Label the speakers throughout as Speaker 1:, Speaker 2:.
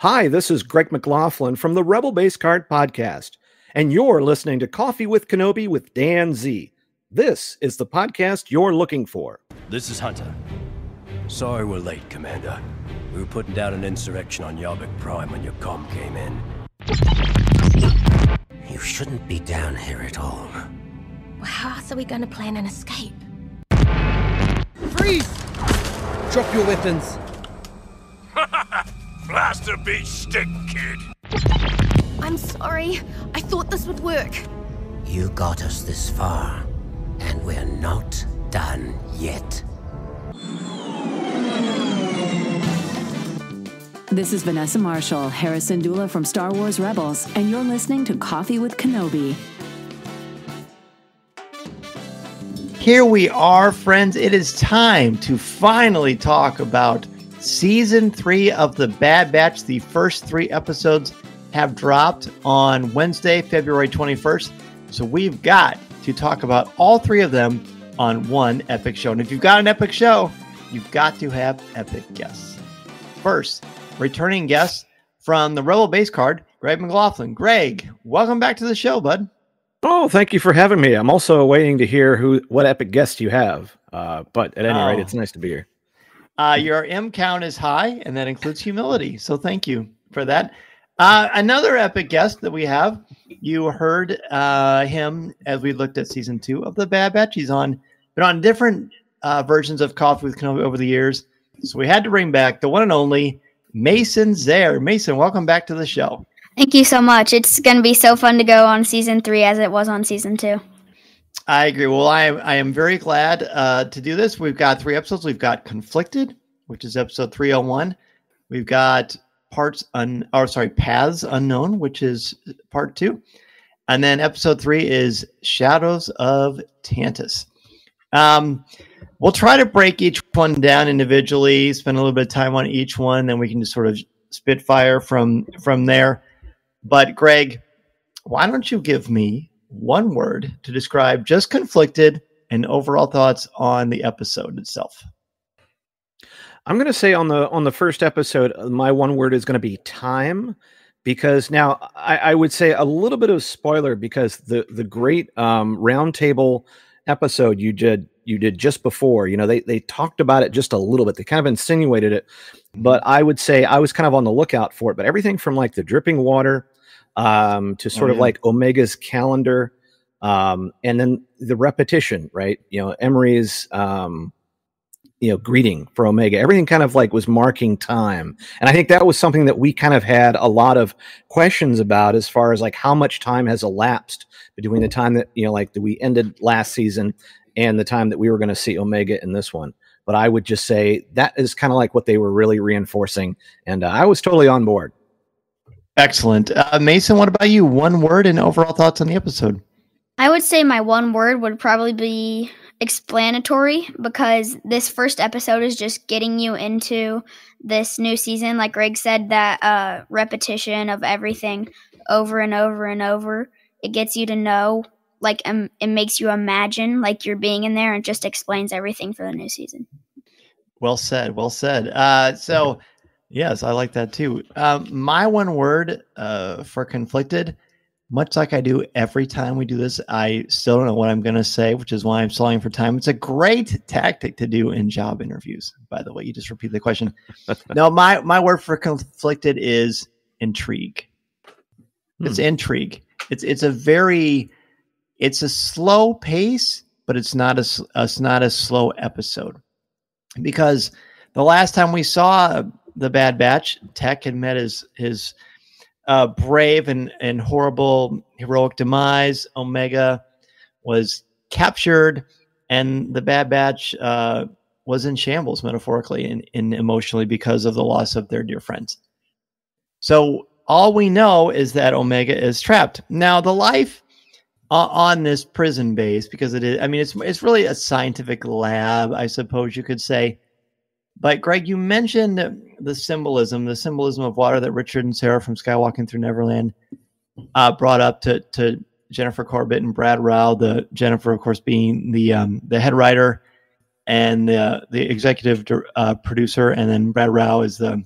Speaker 1: Hi, this is Greg McLaughlin from the Rebel Base Card Podcast, and you're listening to Coffee with Kenobi with Dan Z. This is the podcast you're looking for.
Speaker 2: This is Hunter. Sorry we're late, Commander. We were putting down an insurrection on Yavik Prime when your com came in.
Speaker 3: You shouldn't be down here at all.
Speaker 4: How else are we going to plan an escape?
Speaker 5: Freeze! Drop your weapons.
Speaker 6: Blaster beach stick, kid.
Speaker 4: I'm sorry. I thought this would work.
Speaker 3: You got us this far, and we're not done yet.
Speaker 7: This is Vanessa Marshall, Hera Syndulla from Star Wars Rebels, and you're listening to Coffee with Kenobi.
Speaker 8: Here we are, friends. It is time to finally talk about season three of The Bad Batch. The first three episodes have dropped on Wednesday, February 21st. So we've got to talk about all three of them on one epic show. And if you've got an epic show, you've got to have epic guests. First, returning guest from the Rebel Base Card, Greg McLaughlin. Greg, welcome back to the show, bud.
Speaker 1: Oh, thank you for having me. I'm also waiting to hear who what epic guest you have. Uh, but at any
Speaker 8: Oh.
Speaker 1: rate, it's nice to be here.
Speaker 8: Uh, your M count is high, and that includes humility. So thank you for that. Uh, another epic guest that we have, you heard uh, him as we looked at season two of The Bad Batch. He's on been on different uh, versions of Coffee with Kenobi over the years. So we had to bring back the one and only Mason Zehr. Mason, welcome back to the show.
Speaker 9: Thank you so much. It's going to be so fun to go on season three as it was on season two.
Speaker 8: I agree. Well, I am I am very glad uh, to do this. We've got three episodes. We've got Conflicted, which is episode three hundred one. We've got parts un or sorry paths unknown, which is part two, and then episode three is Shadows of Tantiss. Um, we'll try to break each one down individually, spend a little bit of time on each one, then we can just sort of spitfire from from there. But Greg, why don't you give me one word to describe just conflicted and overall thoughts on the episode itself?
Speaker 1: I'm going to say on the on the first episode, uh, my one word is going to be time, because now I, I would say a little bit of spoiler because the the great um, roundtable episode you did you did just before, you know, they they talked about it just a little bit. They kind of insinuated it, but I would say I was kind of on the lookout for it. But everything from like the dripping water um, to sort of
Speaker 8: yeah.
Speaker 1: like Omega's calendar, um, and then the repetition, right? You know, Emerie's. Um, you know greeting for omega everything kind of like was marking time and i think that was something that we kind of had a lot of questions about as far as like how much time has elapsed between the time that you know like that we ended last season and the time that we were going to see omega in this one but i would just say that is kind of like what they were really reinforcing and uh, i was totally on board
Speaker 8: Excellent. Uh, Mason, what about you? One word and overall thoughts on the episode.
Speaker 9: I would say my one word would probably be explanatory because this first episode is just getting you into this new season. Like Greg said, that uh, repetition of everything over and over and over, it gets you to know, like, um, it makes you imagine like you're being in there and just explains everything for the new season.
Speaker 8: Well said. Well said. Uh, so, yes, I like that too. Um, my one word uh, for conflicted, much like I do every time we do this, I still don't know what I'm going to say, which is why I'm stalling for time. It's a great tactic to do in job interviews. By the way, you just repeat the question. no, my my word for conflicted is intrigue. It's intrigue. It's it's a very it's a slow pace, but it's not a it's not a slow episode because the last time we saw the Bad Batch, Tech had met his his uh, brave and and horrible heroic demise. Omega was captured, and the Bad Batch uh, was in shambles, metaphorically and, and emotionally, because of the loss of their dear friends. So all we know is that Omega is trapped. Now the life on this prison base, because it is, I mean, it's it's really a scientific lab, I suppose you could say. But Greg, you mentioned the symbolism, the symbolism of water that Richard and Sarah from Skywalking Through Neverland uh, brought up to to Jennifer Corbett and Brad Rau. The Jennifer, of course, being the um, the head writer and the the executive uh, producer, and then Brad Rau is the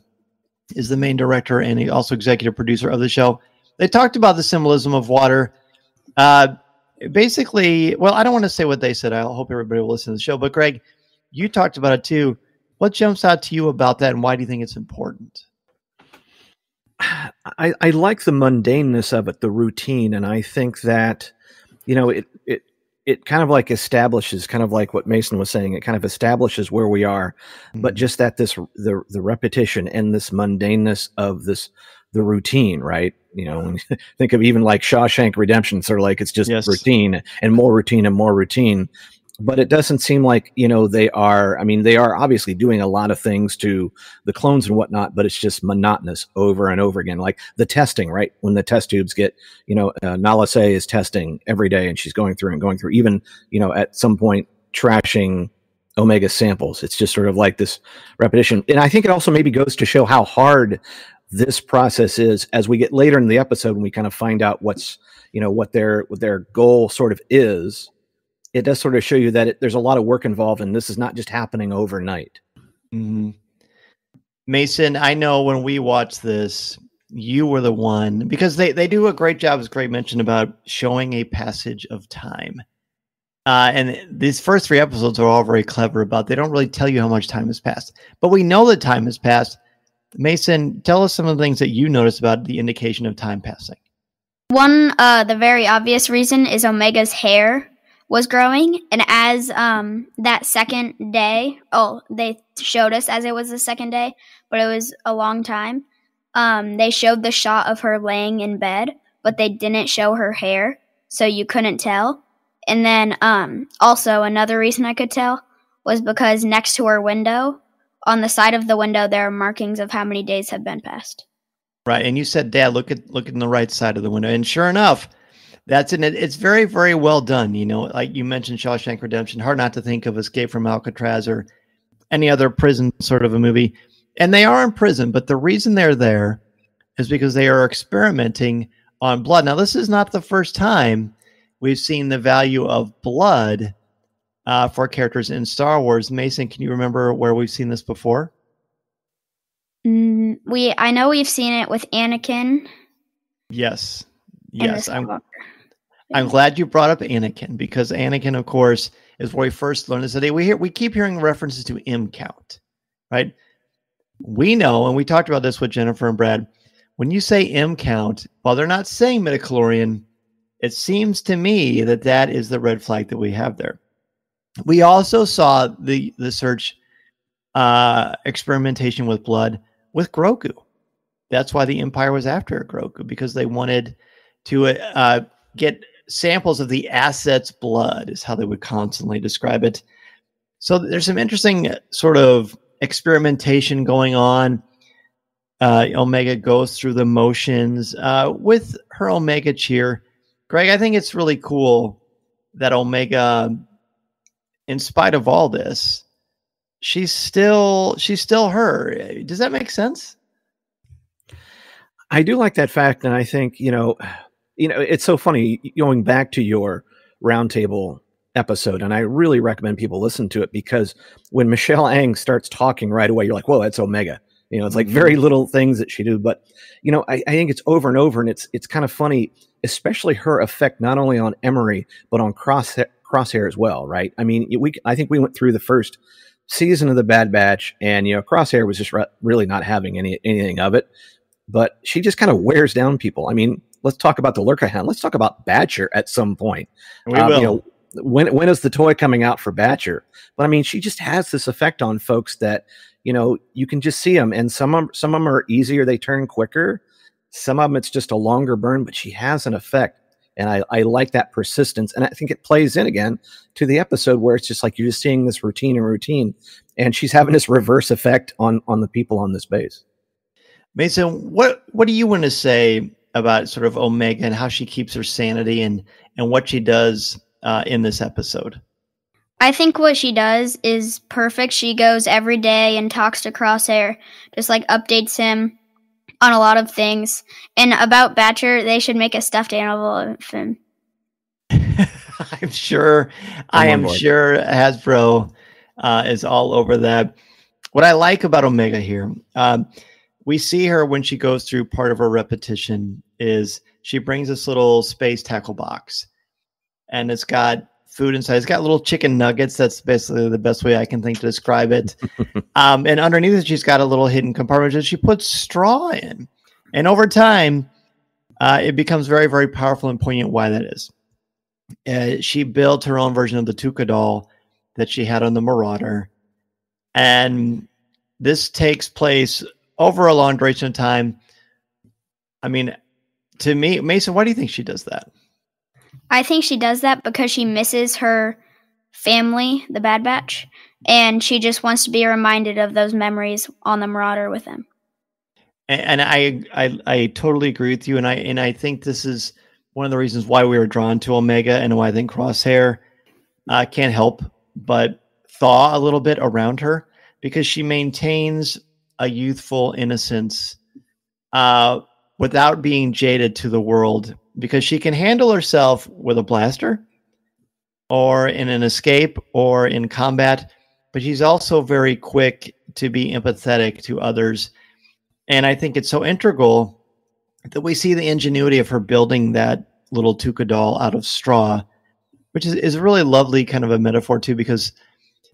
Speaker 8: is the main director and also executive producer of the show. They talked about the symbolism of water. Uh, basically, well, I don't want to say what they said. I hope everybody will listen to the show. But Greg, you talked about it too. What jumps out to you about that, and why do you think it's important?
Speaker 1: I, I like the mundaneness of it, the routine, and I think that you know it it it kind of like establishes, kind of like what Mason was saying. It kind of establishes where we are, mm-hmm. but just that this the the repetition and this mundaneness of this the routine, right? You know, you think of even like Shawshank Redemption, sort of like it's just yes. routine and more routine and more routine but it doesn't seem like you know they are i mean they are obviously doing a lot of things to the clones and whatnot but it's just monotonous over and over again. Like the testing right? When the test tubes get you know uh, Nala Se is testing every day and she's going through and going through even you know at some point trashing omega samples. It's just sort of like this repetition. And i think it also maybe goes to show how hard this process is as we get later in the episode when we kind of find out what's you know what their what their goal sort of is it does sort of show you that it, there's a lot of work involved and this is not just happening overnight.
Speaker 8: Mm-hmm. Mason, I know when we watched this, you were the one because they, they do a great job, as Greg mentioned, about showing a passage of time. Uh, and these first three episodes are all very clever about they don't really tell you how much time has passed, but we know that time has passed. Mason, tell us some of the things that you noticed about the indication of time passing.
Speaker 9: One, uh, the very obvious reason is Omega's hair was growing and as um that second day oh they showed us as it was the second day but it was a long time um they showed the shot of her laying in bed but they didn't show her hair so you couldn't tell. And then um also another reason i could tell was because next to her window on the side of the window there are markings of how many days have been passed.
Speaker 8: Right and you said dad look at look in the right side of the window. And sure enough that's an it's very very well done you know like you mentioned shawshank redemption hard not to think of escape from alcatraz or any other prison sort of a movie. And they are in prison but the reason they're there is because they are experimenting on blood. Now this is not the first time we've seen the value of blood uh, for characters in star wars. Mason can you remember where we've seen this before?
Speaker 9: Mm, we i know we've seen it with anakin.
Speaker 8: Yes. Yes i'm I'm glad you brought up Anakin because Anakin, of course, is where we first learned this today. We hear we keep hearing references to M count, right? We know, and we talked about this with Jennifer and Brad. When you say M count, while they're not saying midichlorian, it seems to me that that is the red flag that we have there. We also saw the the search uh, experimentation with blood with Grogu. That's why the Empire was after Grogu because they wanted to uh, get samples of the asset's blood, is how they would constantly describe it. So there's some interesting sort of experimentation going on. Uh, Omega goes through the motions uh, with her Omega cheer. Greg, I think it's really cool that Omega, in spite of all this, she's still she's still her. Does that make sense?
Speaker 1: I do like that fact, and I think you know you know, it's so funny going back to your roundtable episode, and I really recommend people listen to it because when Michelle Ang starts talking right away, you're like, whoa, that's Omega. You know, it's like very mm-hmm. little things that she do, but you know, I, I think it's over and over, and it's it's kind of funny, especially her effect not only on Emerie but on Cross Crosshair as well, right? I mean, we I think we went through the first season of the Bad Batch, and you know, Crosshair was just re- really not having any anything of it, but she just kind of wears down people. I mean, let's talk about the Lurca Hound. Let's talk about Batcher at some point.
Speaker 8: We um, will. You know,
Speaker 1: when when is the toy coming out for Batcher? But I mean, she just has this effect on folks that you know you can just see them, and some of some of them are easier; they turn quicker. Some of them it's just a longer burn, but she has an effect, and I I like that persistence, and I think it plays in again to the episode where it's just like you're just seeing this routine and routine, and she's having this reverse effect on on the people on this base.
Speaker 8: Mason, what what do you want to say about sort of Omega and how she keeps her sanity and and what she does uh, in this episode.
Speaker 9: I think what she does is perfect. She goes every day and talks to Crosshair, just like updates him on a lot of things. And about Batcher, they should make a stuffed animal of him.
Speaker 8: I'm sure. I'm I am board. sure Hasbro uh, is all over that. What I like about Omega here, um, we see her when she goes through part of her repetition is she brings this little space tackle box and it's got food inside. It's got little chicken nuggets. That's basically the best way I can think to describe it. um, and underneath it, she's got a little hidden compartment that she puts straw in. And over time, uh, it becomes very, very powerful and poignant why that is. Uh, she built her own version of the Tuca doll that she had on the Marauder. And this takes place over a long duration of time. I mean, to me, Mason, why do you think she does that?
Speaker 9: I think she does that because she misses her family, the Bad Batch, and she just wants to be reminded of those memories on the Marauder with them.
Speaker 8: And, and I, I, I totally agree with you, and I, and I think this is one of the reasons why we were drawn to Omega, and why I think Crosshair uh, can't help but thaw a little bit around her because she maintains a youthful innocence uh, without being jaded to the world because she can handle herself with a blaster or in an escape or in combat, but she's also very quick to be empathetic to others. And I think it's so integral that we see the ingenuity of her building that little Tuca doll out of straw, which is, is a really lovely kind of a metaphor too, because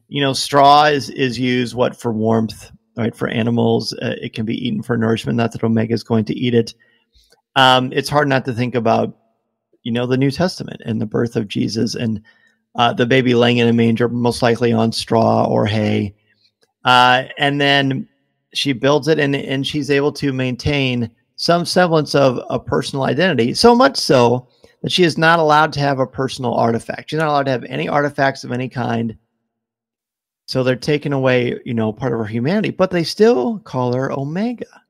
Speaker 8: you know, straw is is used what for warmth, right? For animals, uh, it can be eaten for nourishment. Not that Omega is going to eat it. Um, it's hard not to think about, you know, the New Testament and the birth of Jesus and uh, the baby laying in a manger, most likely on straw or hay. Uh, and then she builds it and, and she's able to maintain some semblance of a personal identity, so much so that she is not allowed to have a personal artifact. She's not allowed to have any artifacts of any kind. So they're taking away, you know, part of her humanity, but they still call her Omega.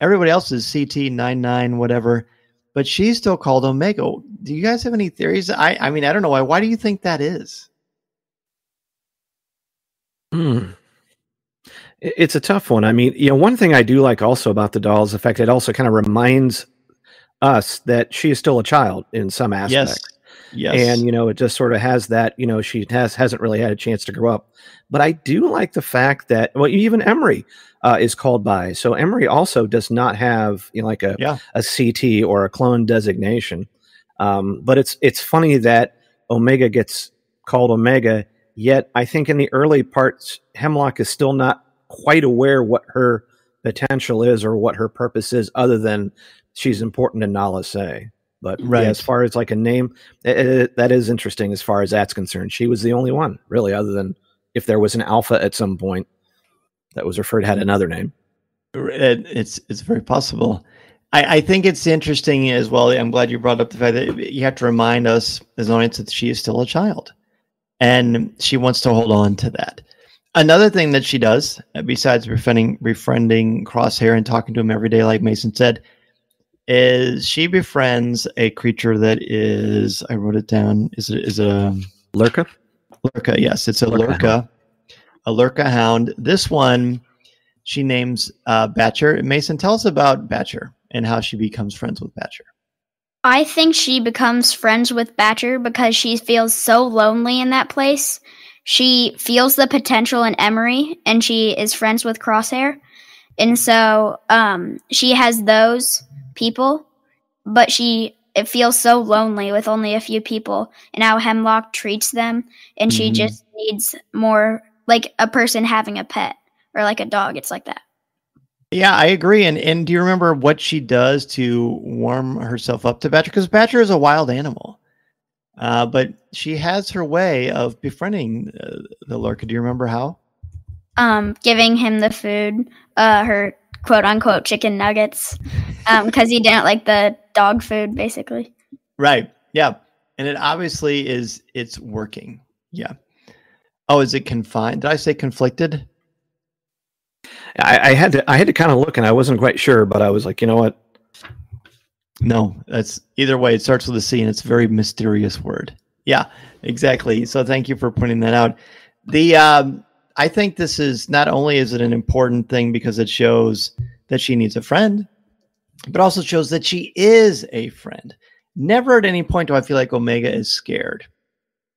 Speaker 8: Everybody else is CT 99, whatever, but she's still called Omega. Do you guys have any theories? I, I mean, I don't know why. Why do you think that is?
Speaker 1: Hmm. It's a tough one. I mean, you know, one thing I do like also about the doll is the fact it also kind of reminds us that she is still a child in some aspects.
Speaker 8: Yes.
Speaker 1: And you know, it just sort of has that, you know, she has hasn't really had a chance to grow up. But I do like the fact that well, even Emerie uh, is called by. So Emerie also does not have you know like a
Speaker 8: yeah.
Speaker 1: a CT or a clone designation. Um, but it's it's funny that Omega gets called Omega, yet I think in the early parts, Hemlock is still not quite aware what her potential is or what her purpose is, other than she's important to Nala Se. But
Speaker 8: right.
Speaker 1: yeah, as far as like a name, it, it, that is interesting as far as that's concerned. She was the only one, really, other than if there was an alpha at some point that was referred had another name.
Speaker 8: It's it's very possible. I, I think it's interesting as well. I'm glad you brought up the fact that you have to remind us as an audience that she is still a child, and she wants to hold on to that. Another thing that she does, besides befriending befriending Crosshair and talking to him every day, like Mason said, is she befriends a creature that is I wrote it down. Is it is it a
Speaker 1: Lurca?
Speaker 8: Lurca, yes, it's a Lurca, Lurca a Lurca hound. This one she names uh, Batcher. Mason, tell us about Batcher and how she becomes friends with Batcher.
Speaker 9: I think she becomes friends with Batcher because she feels so lonely in that place. She feels the potential in Emerie and she is friends with Crosshair. And so um, she has those people, but she it feels so lonely with only a few people and how Hemlock treats them and she mm-hmm. just needs more like a person having a pet or like a dog. It's like that.
Speaker 8: Yeah, I agree. And and do you remember what she does to warm herself up to Batcher? Because Batcher is a wild animal, uh, but she has her way of befriending uh, the Lurca. Do you remember how?
Speaker 9: Um, giving him the food, uh, her quote unquote chicken nuggets, because um, he didn't like the dog food, basically.
Speaker 8: Right. Yeah, and it obviously is. It's working. Yeah. Oh, is it confined? Did I say conflicted?
Speaker 1: I, I had to I had to kind of look and I wasn't quite sure, but I was like, you know what?
Speaker 8: No, that's either way. It starts with a C and it's a very mysterious word. Yeah, exactly. So thank you for pointing that out. The um, I think this is not only is it an important thing because it shows that she needs a friend, but also shows that she is a friend. Never at any point do I feel like Omega is scared.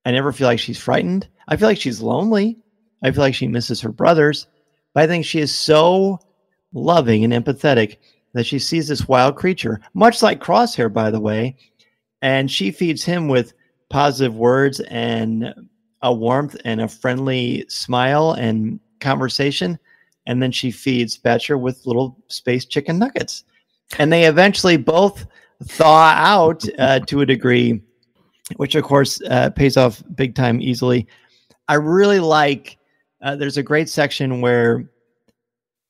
Speaker 8: I never feel like she's frightened. I feel like she's lonely. I feel like she misses her brothers. But I think she is so loving and empathetic that she sees this wild creature, much like Crosshair, by the way, and she feeds him with positive words and a warmth and a friendly smile and conversation. And then she feeds Batcher with little space chicken nuggets. And they eventually both thaw out uh, to a degree, which of course uh, pays off big time easily. I really like. Uh, there's a great section where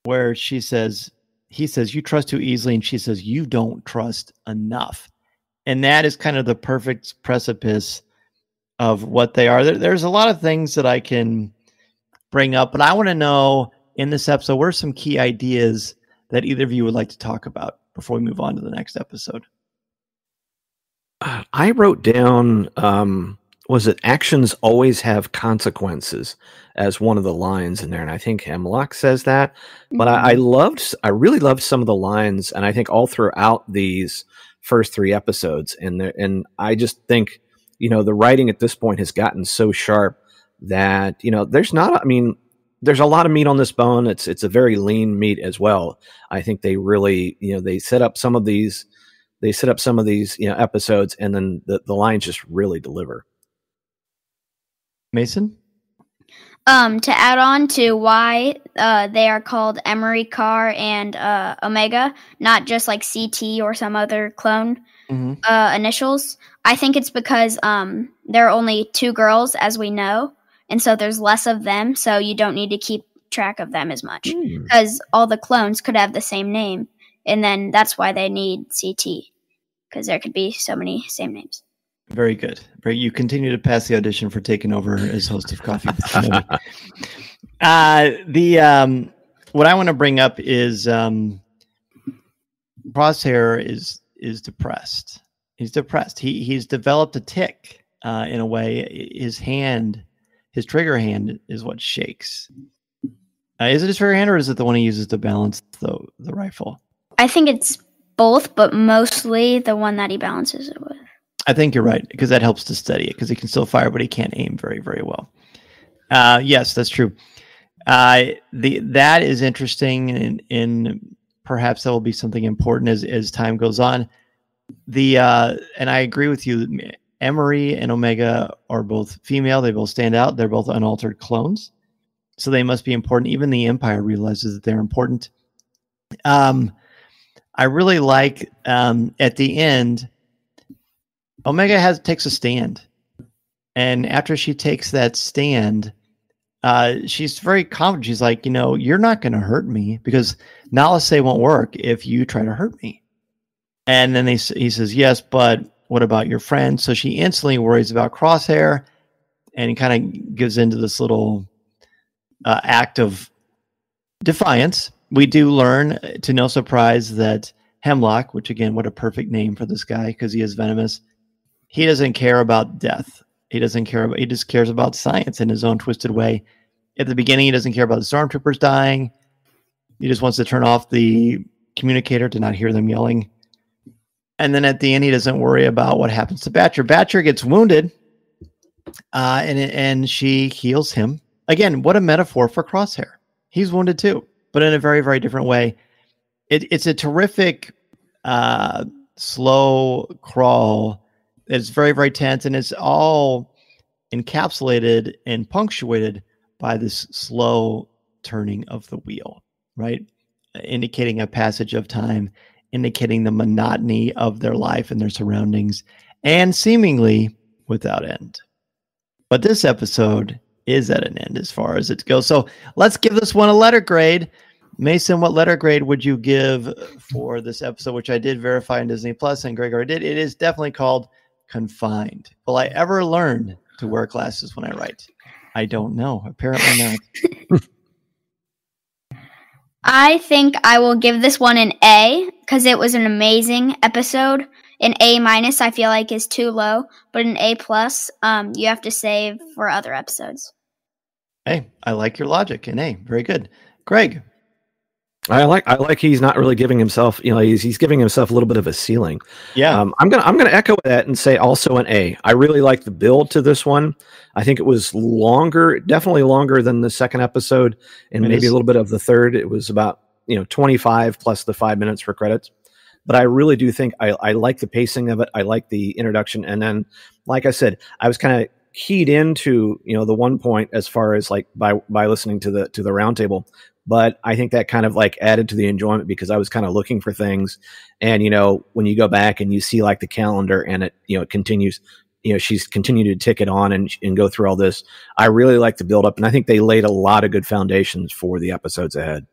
Speaker 8: where she says he says you trust too easily, and she says you don't trust enough, and that is kind of the perfect precipice of what they are. There, there's a lot of things that I can bring up, but I want to know in this episode what are some key ideas that either of you would like to talk about before we move on to the next episode.
Speaker 1: I wrote down um, was it actions always have consequences as one of the lines in there, and I think Hemlock says that. But I, I loved, I really loved some of the lines, and I think all throughout these first three episodes, and there, and I just think you know the writing at this point has gotten so sharp that you know there's not, I mean. There's a lot of meat on this bone. It's it's a very lean meat as well. I think they really, you know, they set up some of these they set up some of these you know episodes and then the, the lines just really deliver
Speaker 8: Mason?
Speaker 9: Um, to add on to why uh, they are called Emerie Karr and uh, Omega, not just like CT or some other clone
Speaker 8: Mm-hmm.
Speaker 9: uh, initials, I think it's because um, there are only two girls, as we know, and so there's less of them, so you don't need to keep track of them as much
Speaker 1: Hmm.
Speaker 9: because all the clones could have the same name, and then that's why they need CT because there could be so many same names.
Speaker 8: Very good. Very, you continue to pass the audition for taking over as host of Coffee. uh, the um, what I want to bring up is um, Crosshair is is depressed. He's depressed. He he's developed a tick uh, in a way. His hand, his trigger hand, is what shakes. Uh, is it his trigger hand, or is it the one he uses to balance the the rifle?
Speaker 9: I think it's both, but mostly the one that he balances it with.
Speaker 8: I think you're right because that helps to steady it because he can still fire, but he can't aim very, very well. Uh, yes, that's true. Uh, the that is interesting, and in perhaps that will be something important as as time goes on. The uh, and I agree with you. Emerie and Omega are both female. They both stand out. They're both unaltered clones, so they must be important. Even the Empire realizes that they're important. Um, I really like um, at the end. Omega has takes a stand, and after she takes that stand, uh, she's very confident. She's like, you know, you're not going to hurt me because Nala Se won't work if you try to hurt me. And then they, he says, yes, but what about your friend? So she instantly worries about Crosshair, and he kind of gives into this little uh, act of defiance. We do learn, uh, to no surprise, that Hemlock, which again, what a perfect name for this guy because he is venomous, he doesn't care about death. He doesn't care about. He just cares about science in his own twisted way. At the beginning, he doesn't care about the stormtroopers dying. He just wants to turn off the communicator to not hear them yelling. And then at the end, he doesn't worry about what happens to Batcher. Batcher gets wounded, uh, and and she heals him. Again, what a metaphor for Crosshair. He's wounded too, but in a very very different way. It, it's a terrific uh, slow crawl it's very very tense and it's all encapsulated and punctuated by this slow turning of the wheel right indicating a passage of time indicating the monotony of their life and their surroundings and seemingly without end but this episode is at an end as far as it goes so let's give this one a letter grade Mason, what letter grade would you give for this episode, which I did verify in Disney Plus, and Gregor did? It is definitely called Confined. Will I ever learn to wear glasses when I write? I don't know. Apparently not.
Speaker 9: I think I will give this one an A because it was an amazing episode. An A minus, I feel like, is too low, but an A plus, um, you have to save for other episodes.
Speaker 8: Hey, I like your logic, and A, very good. Greg,
Speaker 1: I like I like he's not really giving himself, you know, he's he's giving himself a little bit of a ceiling.
Speaker 8: yeah,
Speaker 1: Um, I'm gonna I'm gonna echo that and say also an A. I really like the build to this one. I think it was longer, definitely longer than the second episode, and
Speaker 8: It
Speaker 1: maybe
Speaker 8: is.
Speaker 1: a little bit of the third. It was about you know 25 plus the five minutes for credits but i really do think i, I like the pacing of it i like the introduction and then like i said i was kind of keyed into you know the one point as far as like by by listening to the to the roundtable but i think that kind of like added to the enjoyment because i was kind of looking for things and you know when you go back and you see like the calendar and it you know it continues you know she's continued to tick it on and, and go through all this i really like the build up and i think they laid a lot of good foundations for the episodes ahead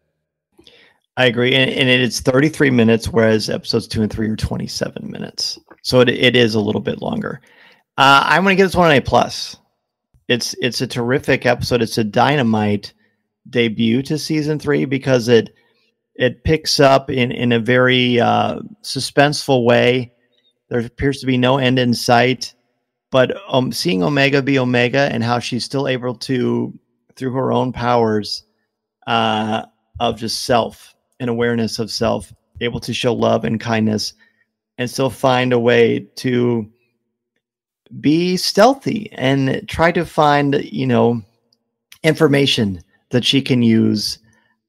Speaker 8: I agree, and, and it's 33 minutes, whereas episodes two and three are 27 minutes. So it, it is a little bit longer. Uh, I'm going to give this one an A plus. It's it's a terrific episode. It's a dynamite debut to season three because it it picks up in in a very uh, suspenseful way. There appears to be no end in sight, but um, seeing Omega be Omega and how she's still able to, through her own powers uh, of just self and awareness of self, able to show love and kindness, and still find a way to be stealthy and try to find, you know, information that she can use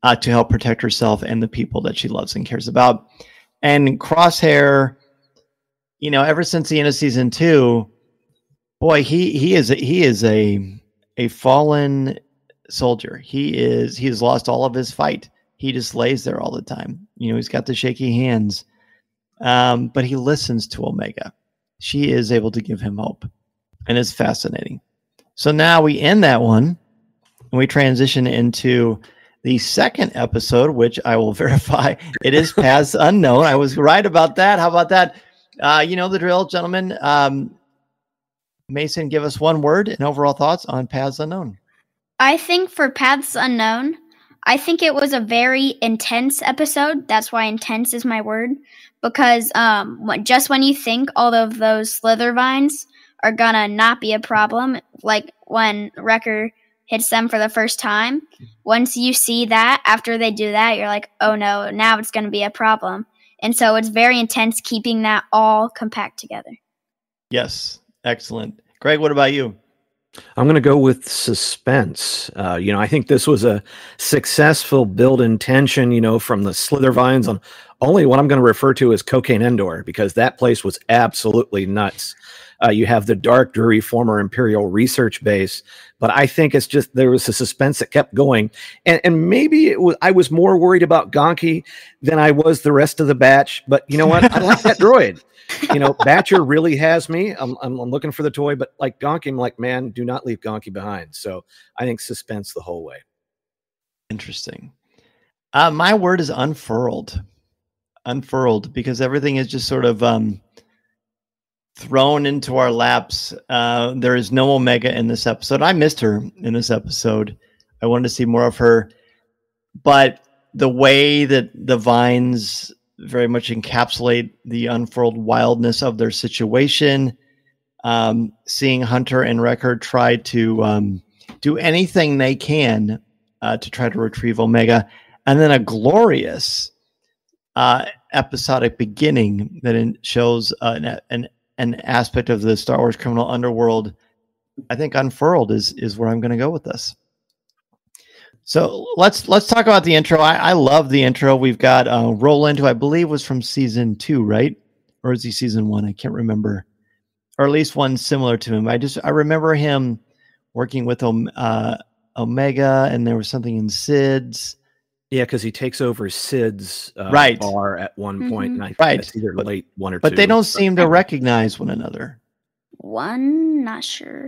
Speaker 8: uh, to help protect herself and the people that she loves and cares about. And Crosshair, you know, ever since the end of season two, boy, he he is a, he is a a fallen soldier. He is he has lost all of his fight. He just lays there all the time. You know, he's got the shaky hands, um, but he listens to Omega she is able to give him hope. And it's fascinating. So now we end that one we transition into the second episode, which I will verify it is Paths Unknown. I was right about that. How about that? Uh, you know the drill, gentlemen. Um, Mason, give us one word and overall thoughts on Paths Unknown.
Speaker 9: I think for Paths Unknown, I think it was a very intense episode. That's why intense is my word because um, just when you think all of those slither vines are gonna not be a problem, like when Wrecker hits them for the first time, once you see that after they do that, you're like, oh no, now it's gonna be a problem. And so it's very intense keeping that all compact together.
Speaker 8: Yes, excellent. Greg, what about you?
Speaker 1: I'm going to go with suspense. Uh, you know, I think this was a successful build in tension, you know, from the slither vines on only what I'm going to refer to as Cocaine Endor, because that place was absolutely nuts. Uh, you have the dark, dreary former Imperial research base, but I think it's just there was a suspense that kept going, and and maybe it was I was more worried about Gonky than I was the rest of the batch. But you know what? I like that droid. You know, Batcher really has me. I'm, I'm, I'm looking for the toy, but like Gonky, I'm like, man, do not leave Gonky behind. So I think suspense the whole way.
Speaker 8: Interesting. Uh, my word is unfurled unfurled because everything is just sort of um, thrown into our laps. Uh, there is no Omega in this episode. I missed her in this episode. I wanted to see more of her, but the way that the vines very much encapsulate the unfurled wildness of their situation. Um, seeing Hunter and Wrecker try to um, do anything they can uh, to try to retrieve Omega, and then a glorious uh, episodic beginning that shows uh, an, an an aspect of the Star Wars criminal underworld. I think unfurled is is where I'm going to go with this. So let's let's talk about the intro. I, I love the intro. We've got uh, Roland, who I believe was from season two, right? Or is he season one? I can't remember, or at least one similar to him. I just I remember him working with uh, Omega, and there was something in Cid's.
Speaker 1: Yeah, because he takes over Cid's uh,
Speaker 8: right.
Speaker 1: bar at one mm-hmm. point, and I
Speaker 8: right.
Speaker 1: it's either
Speaker 8: but,
Speaker 1: late one or
Speaker 8: but
Speaker 1: two.
Speaker 8: But they don't seem to recognize one another.
Speaker 9: One, not sure.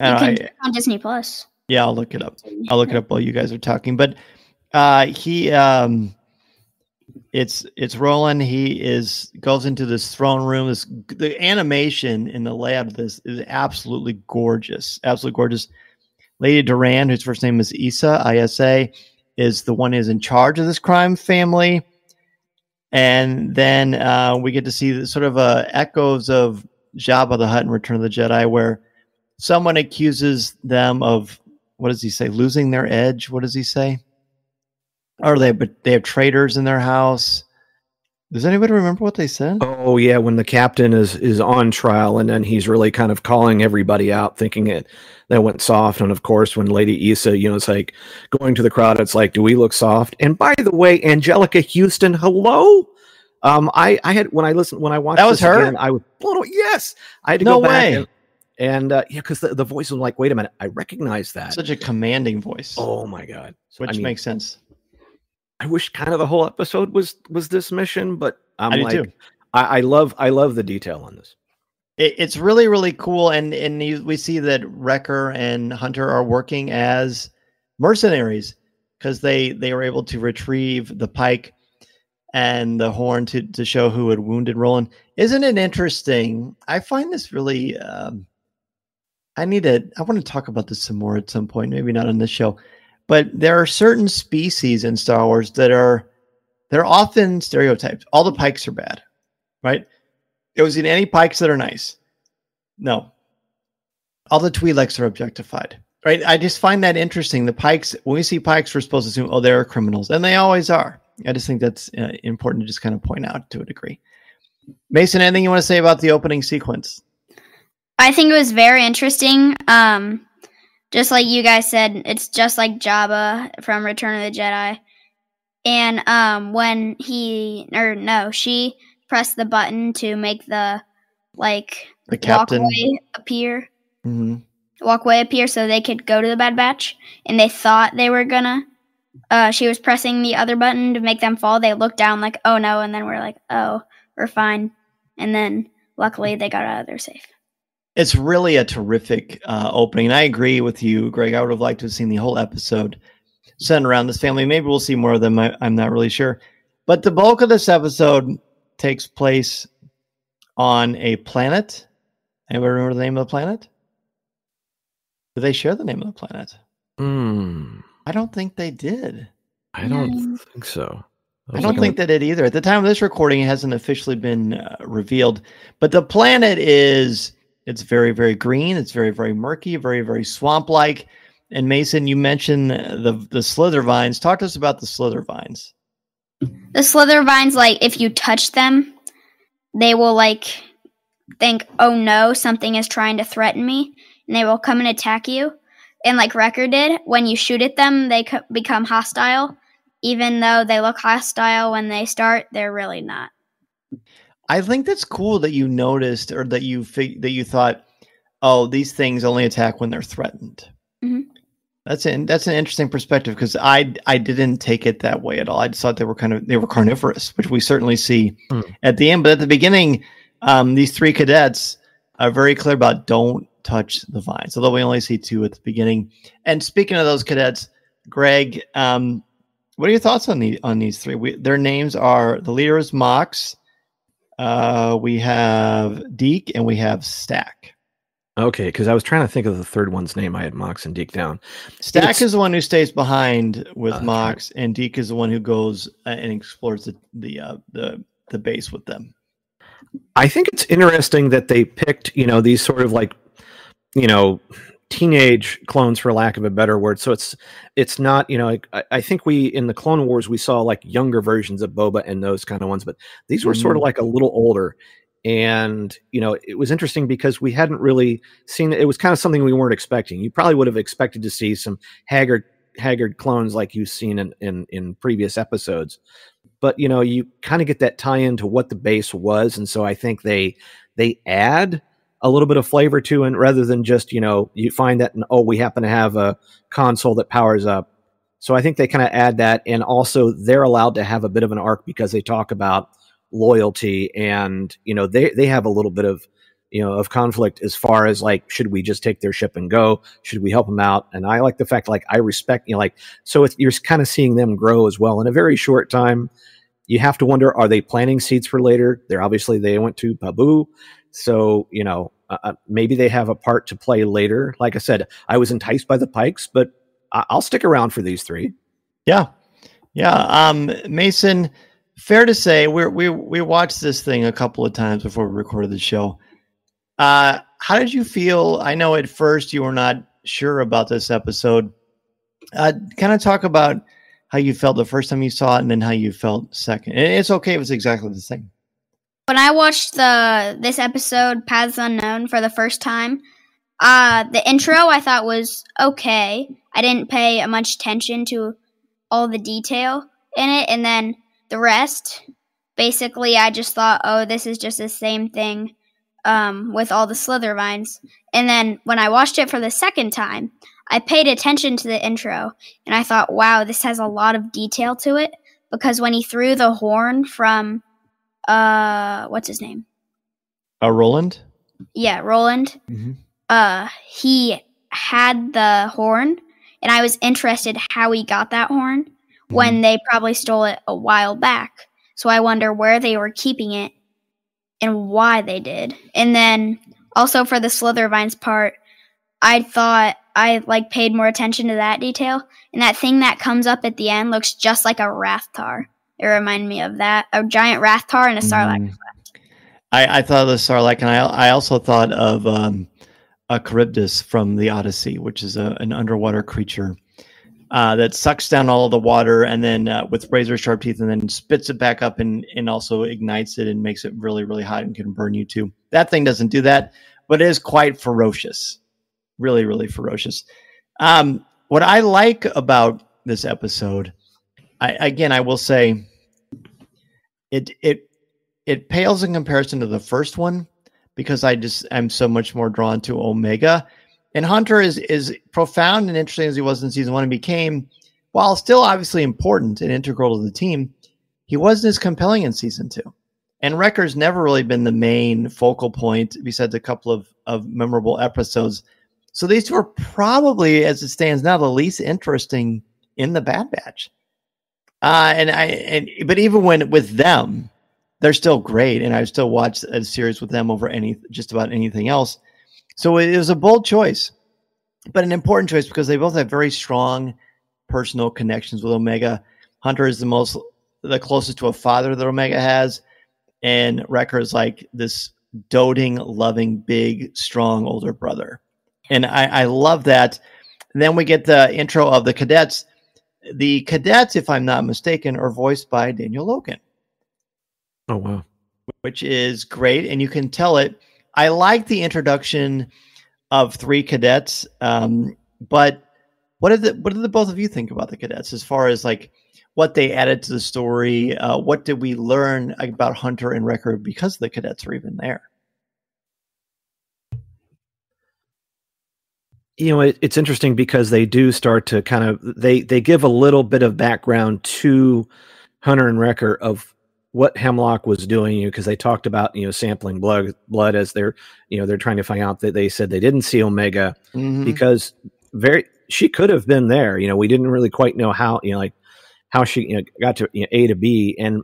Speaker 9: You can I, on Disney Plus.
Speaker 8: Yeah, I'll look it up. I'll look it up while you guys are talking. But uh, he, um, it's it's Roland. He is goes into this throne room. This the animation in the layout of this is absolutely gorgeous. Absolutely gorgeous. Lady Durand, whose first name is Isa, I S A is the one who's in charge of this crime family. And then uh, we get to see the, sort of uh, echoes of Jabba the Hutt in Return of the Jedi, where someone accuses them of what does he say? Losing their edge. What does he say? Or they but they have traitors in their house. Does anybody remember what they said?
Speaker 1: Oh yeah, when the captain is is on trial and then he's really kind of calling everybody out, thinking it that went soft. And of course, when Lady Isa, you know, it's like going to the crowd, it's like, do we look soft? And by the way, Anjelica Huston, hello. Um, I I had when I listened when I watched
Speaker 8: That was
Speaker 1: this
Speaker 8: her?
Speaker 1: again, I was blown away. Yes, I had to
Speaker 8: No
Speaker 1: go back
Speaker 8: way.
Speaker 1: and, and uh, yeah, because the, the voice was like, wait a minute, I recognize that.
Speaker 8: Such a commanding voice,
Speaker 1: oh my god,
Speaker 8: which
Speaker 1: I mean,
Speaker 8: makes sense.
Speaker 1: I wish kind of the whole episode was was this mission, but I'm
Speaker 8: I
Speaker 1: like. I, I love I love the detail on this.
Speaker 8: It, it's really really cool, and and you, we see that Wrecker and Hunter are working as mercenaries because they they were able to retrieve the Pyke and the horn to to show who had wounded Roland. Isn't it interesting? I find this really. Um, I need to. I want to talk about this some more at some point. Maybe not on this show, but there are certain species in Star Wars that are they're often stereotyped. All the Pykes are bad, right? It was in any Pykes that are nice. No. All the Twi'leks are objectified. Right? I just find that interesting. The Pykes, when we see Pykes, we're supposed to assume, oh, they're criminals. And they always are. I just think that's uh, important to just kind of point out to a degree. Mason, anything you want to say about the opening sequence?
Speaker 9: I think it was very interesting. Um, just like you guys said, it's just like Jabba from Return of the Jedi. And um, when he or no, she pressed the button to make the like
Speaker 8: The captain.
Speaker 9: walkway appear,
Speaker 8: Mhm.
Speaker 9: walkway appear, so they could go to the Bad Batch. And they thought they were gonna. Uh, she was pressing the other button to make them fall. They looked down like, oh no, and then we're like, oh, we're fine. And then luckily they got out of there safe.
Speaker 8: It's really a terrific uh, opening. And I agree with you, Greg. I would have liked to have seen the whole episode centered around this family. Maybe we'll see more of them. I, I'm not really sure. But the bulk of this episode takes place on a planet. Anybody remember the name of the planet? Do they share the name of the planet?
Speaker 1: Hmm.
Speaker 8: I don't think they did.
Speaker 1: I don't
Speaker 9: Hmm.
Speaker 1: think so.
Speaker 8: I don't think that it either. At the time of this recording, it hasn't officially been uh, revealed. But the planet is it's very very green. It's very very murky. Very very swamp like. And Mason, you mentioned the the slither vines. Talk to us about the slither vines.
Speaker 9: The slither vines, like if you touch them, they will like think, "Oh no, something is trying to threaten me," and they will come and attack you. And like Wrecker did, when you shoot at them, they co- become hostile. Even though they look hostile when they start, they're really not.
Speaker 8: I think that's cool that you noticed or that you fig- that you thought, oh, these things only attack when they're threatened.
Speaker 9: Mhm.
Speaker 8: That's an that's an interesting perspective because I I didn't take it that way at all. I just thought they were kind of they were carnivorous, which we certainly see
Speaker 1: Hmm.
Speaker 8: at the end. But at the beginning, um, these three cadets are very clear about don't touch the vines. Although we only see two at the beginning. And speaking of those cadets, Greg, um, what are your thoughts on the on these three? We, their names are the leader is Mox. Uh, we have Deke and we have Stack.
Speaker 1: Okay, because I was trying to think of the third one's name. I had Mox and Deke down.
Speaker 8: Stack
Speaker 1: It's-
Speaker 8: is the one who stays behind with
Speaker 1: Okay.
Speaker 8: Mox, and Deke is the one who goes uh, and explores the the uh, the the base with them.
Speaker 1: I think it's interesting that they picked, you know, these sort of like, you know, teenage clones, for lack of a better word. So it's it's not, you know, I, I think we in the Clone Wars we saw like younger versions of Boba and those kind of ones, but these were sort of mm-hmm. like a little older. And you know, it was interesting because we hadn't really seen it was kind of something we weren't expecting. You probably would have expected to see some haggard haggard clones like you've seen in in, in previous episodes but you know you kind of get that tie into what the base was and so i think they they add a little bit of flavor to and rather than just you know you find that and oh we happen to have a console that powers up. So i think they kind of add that and also they're allowed to have a bit of an arc because they talk about loyalty and you know they they have a little bit of you know of conflict as far as like should we just take their ship and go? Should we help them out? And i like the fact like i respect you know like so it's, you're kind of seeing them grow as well in a very short time. You have to wonder are they planting seeds for later? They're obviously they went to babu so you know uh, uh, maybe they have a part to play later like i said i was enticed by the Pykes but I- i'll stick around for these three
Speaker 8: Yeah, yeah. Um, Mason, fair to say we we we watched this thing a couple of times before we recorded the show. Uh, how did you feel? I know at first you were not sure about this episode. Uh, kind of talk about how you felt the first time you saw it and then how you felt second. And it's okay if it's exactly the same.
Speaker 9: When I watched the this episode, Paths Unknown, for the first time, uh, the intro I thought was okay. I didn't pay much attention to all the detail in it, and then the rest, basically, I just thought, oh, this is just the same thing um, with all the slither vines. And then when I watched it for the second time, I paid attention to the intro, and I thought, wow, this has a lot of detail to it because when he threw the horn from, uh, what's his name?
Speaker 8: Uh, Roland?
Speaker 9: Yeah, Roland.
Speaker 8: Mhm.
Speaker 9: Uh, he had the horn, and I was interested how he got that horn when they probably stole it a while back. So I wonder where they were keeping it and why they did. And then also for the Slithervines part, I thought I like paid more attention to that detail. And that thing that comes up at the end looks just like a Rathtar. It reminded me of that. A giant Rathtar and a Sarlacc.
Speaker 8: Mm. I, I thought of the Sarlacc, and I, I also thought of um, a Charybdis from the Odyssey, which is a, an underwater creature uh, that sucks down all the water and then uh, with razor sharp teeth and then spits it back up and, and also ignites it and makes it really, really hot and can burn you too. That thing doesn't do that, but it is quite ferocious. Really, really ferocious. Um, what I like about this episode, I, again, I will say it it it pales in comparison to the first one because I just am so much more drawn to Omega. And Hunter is is profound and interesting as he was in season one and became, while still obviously important and integral to the team, he wasn't as compelling in season two. And Wrecker's never really been the main focal point, besides a couple of, of memorable episodes. So these two are probably, as it stands now, the least interesting in the Bad Batch. Uh, and I and but even when with them, they're still great, and I still watch a series with them over any just about anything else. So it was a bold choice, but an important choice because they both have very strong personal connections with Omega. Hunter is the most the closest to a father that Omega has, and Wrecker is like this doting, loving, big, strong older brother. And I, I love that. And then we get the intro of the cadets. The cadets, if I'm not mistaken, are voiced by Daniel Logan
Speaker 1: Oh wow.
Speaker 8: which is great, and you can tell it. I like the introduction of three cadets, um, but what did the what did the both of you think about the cadets as far as like what they added to the story? Uh, what did we learn about Hunter and Wrecker because the cadets are even there?
Speaker 1: You know it, it's interesting because they do start to kind of they they give a little bit of background to hunter and wrecker of what hemlock was doing you because they talked about you know sampling blood blood as they're you know they're trying to find out that they said they didn't see omega
Speaker 8: Mhm.
Speaker 1: because very she could have been there you know we didn't really quite know how you know like how she you know, got to you know, a to b and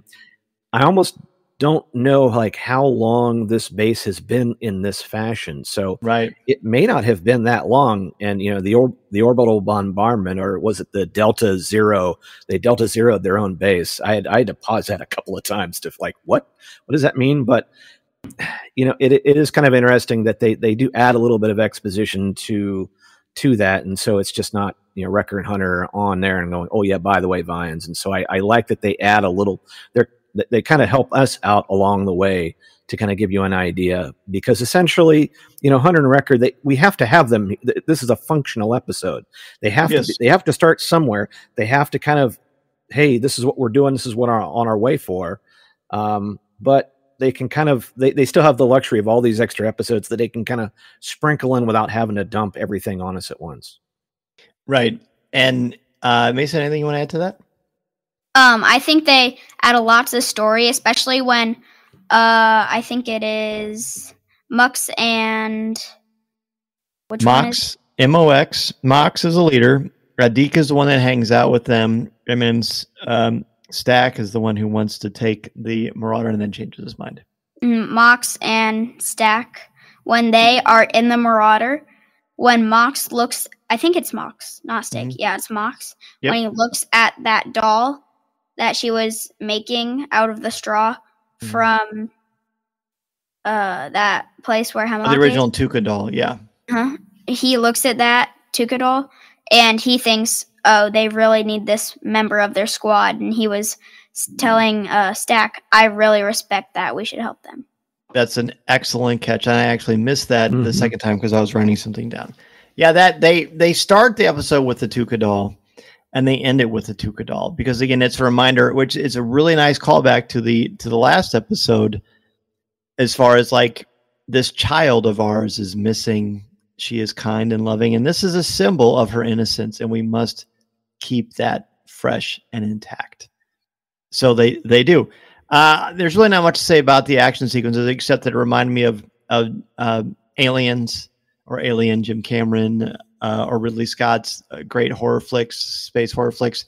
Speaker 1: i almost don't know like how long this base has been in this fashion. So
Speaker 8: Right.
Speaker 1: it may not have been that long. And you know the or, the orbital bombardment or was it the delta zero? They delta zeroed their own base. I had i had to pause that a couple of times to like what what does that mean? But you know it, it is kind of interesting that they they do add a little bit of exposition to to that. And so it's just not you know Wrecker and hunter on there and going oh yeah by the way vines and so i, I like that they add a little they're they, they kind of help us out along the way to kind of give you an idea because essentially you know hunter and Wrecker, they we have to have them this is a functional episode they have
Speaker 8: Yes.
Speaker 1: to they have to start somewhere they have to kind of hey this is what we're doing this is what our on our way for um, but they can kind of they, they still have the luxury of all these extra episodes that they can kind of sprinkle in without having to dump everything on us at once
Speaker 8: Right. And uh, Mason, anything you want to add to that?
Speaker 9: Um, I think they add a lot to the story, especially when uh I think it is Mux and which
Speaker 8: Mox, M O X. Mox is a leader. Radik is the one that hangs out with them. And then um, Stack is the one who wants to take the Marauder and then changes his mind.
Speaker 9: Mm, Mox and Stack when they are in the Marauder. When Mox looks, I think it's Mox, not Stick.
Speaker 8: Mhm.
Speaker 9: Yeah, it's Mox.
Speaker 8: Yep.
Speaker 9: When he looks at that doll that she was making out of the straw
Speaker 8: Mhm.
Speaker 9: from uh that place where Hemlock
Speaker 8: the original Tooka doll, yeah.
Speaker 9: Huh? He looks at that Tooka doll and he thinks, oh, they really need this member of their squad, and he was telling uh, Stack, I really respect that. We should help them.
Speaker 8: That's an excellent catch. And I actually missed that the
Speaker 1: Mhm.
Speaker 8: second time because I was writing something down. Yeah, that they they start the episode with the Tooka doll and they end it with the Tooka doll because again, it's a reminder, which is a really nice callback to the to the last episode, as far as like this child of ours is missing. She is kind and loving, and this is a symbol of her innocence, and we must keep that fresh and intact. So they they do. Uh, there's really not much to say about the action sequences except that it reminded me of of uh, Aliens or Alien, Jim Cameron uh, or Ridley Scott's uh, great horror flicks, space horror flicks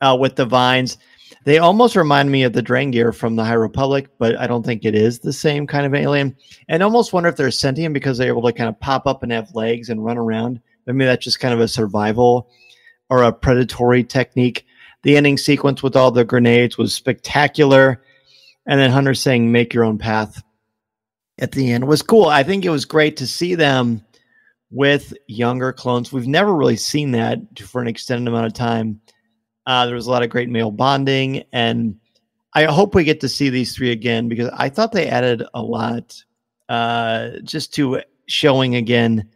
Speaker 8: uh, with the vines. They almost remind me of the Drengir from the High Republic, but I don't think it is the same kind of alien. And almost wonder if they're sentient because they're able to kind of pop up and have legs and run around. Maybe that's just kind of a survival or a predatory technique. The ending sequence with all the grenades was spectacular. And then Hunter saying, make your own path at the end was cool. I think it was great to see them with younger clones. We've never really seen that for an extended amount of time. Uh, there was a lot of great male bonding, and I hope we get to see these three again because I thought they added a lot uh, just to showing again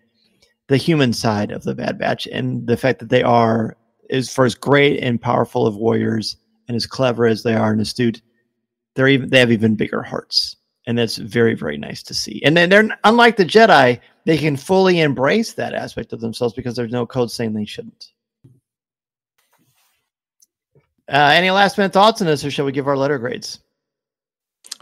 Speaker 8: the human side of the Bad Batch and the fact that they are, as for as great and powerful of warriors and as clever as they are and astute, they're even they have even bigger hearts, and that's very very nice to see. And then they're unlike the Jedi, they can fully embrace that aspect of themselves because there's no code saying they shouldn't. Uh, any last minute thoughts on this, or shall we give our letter grades?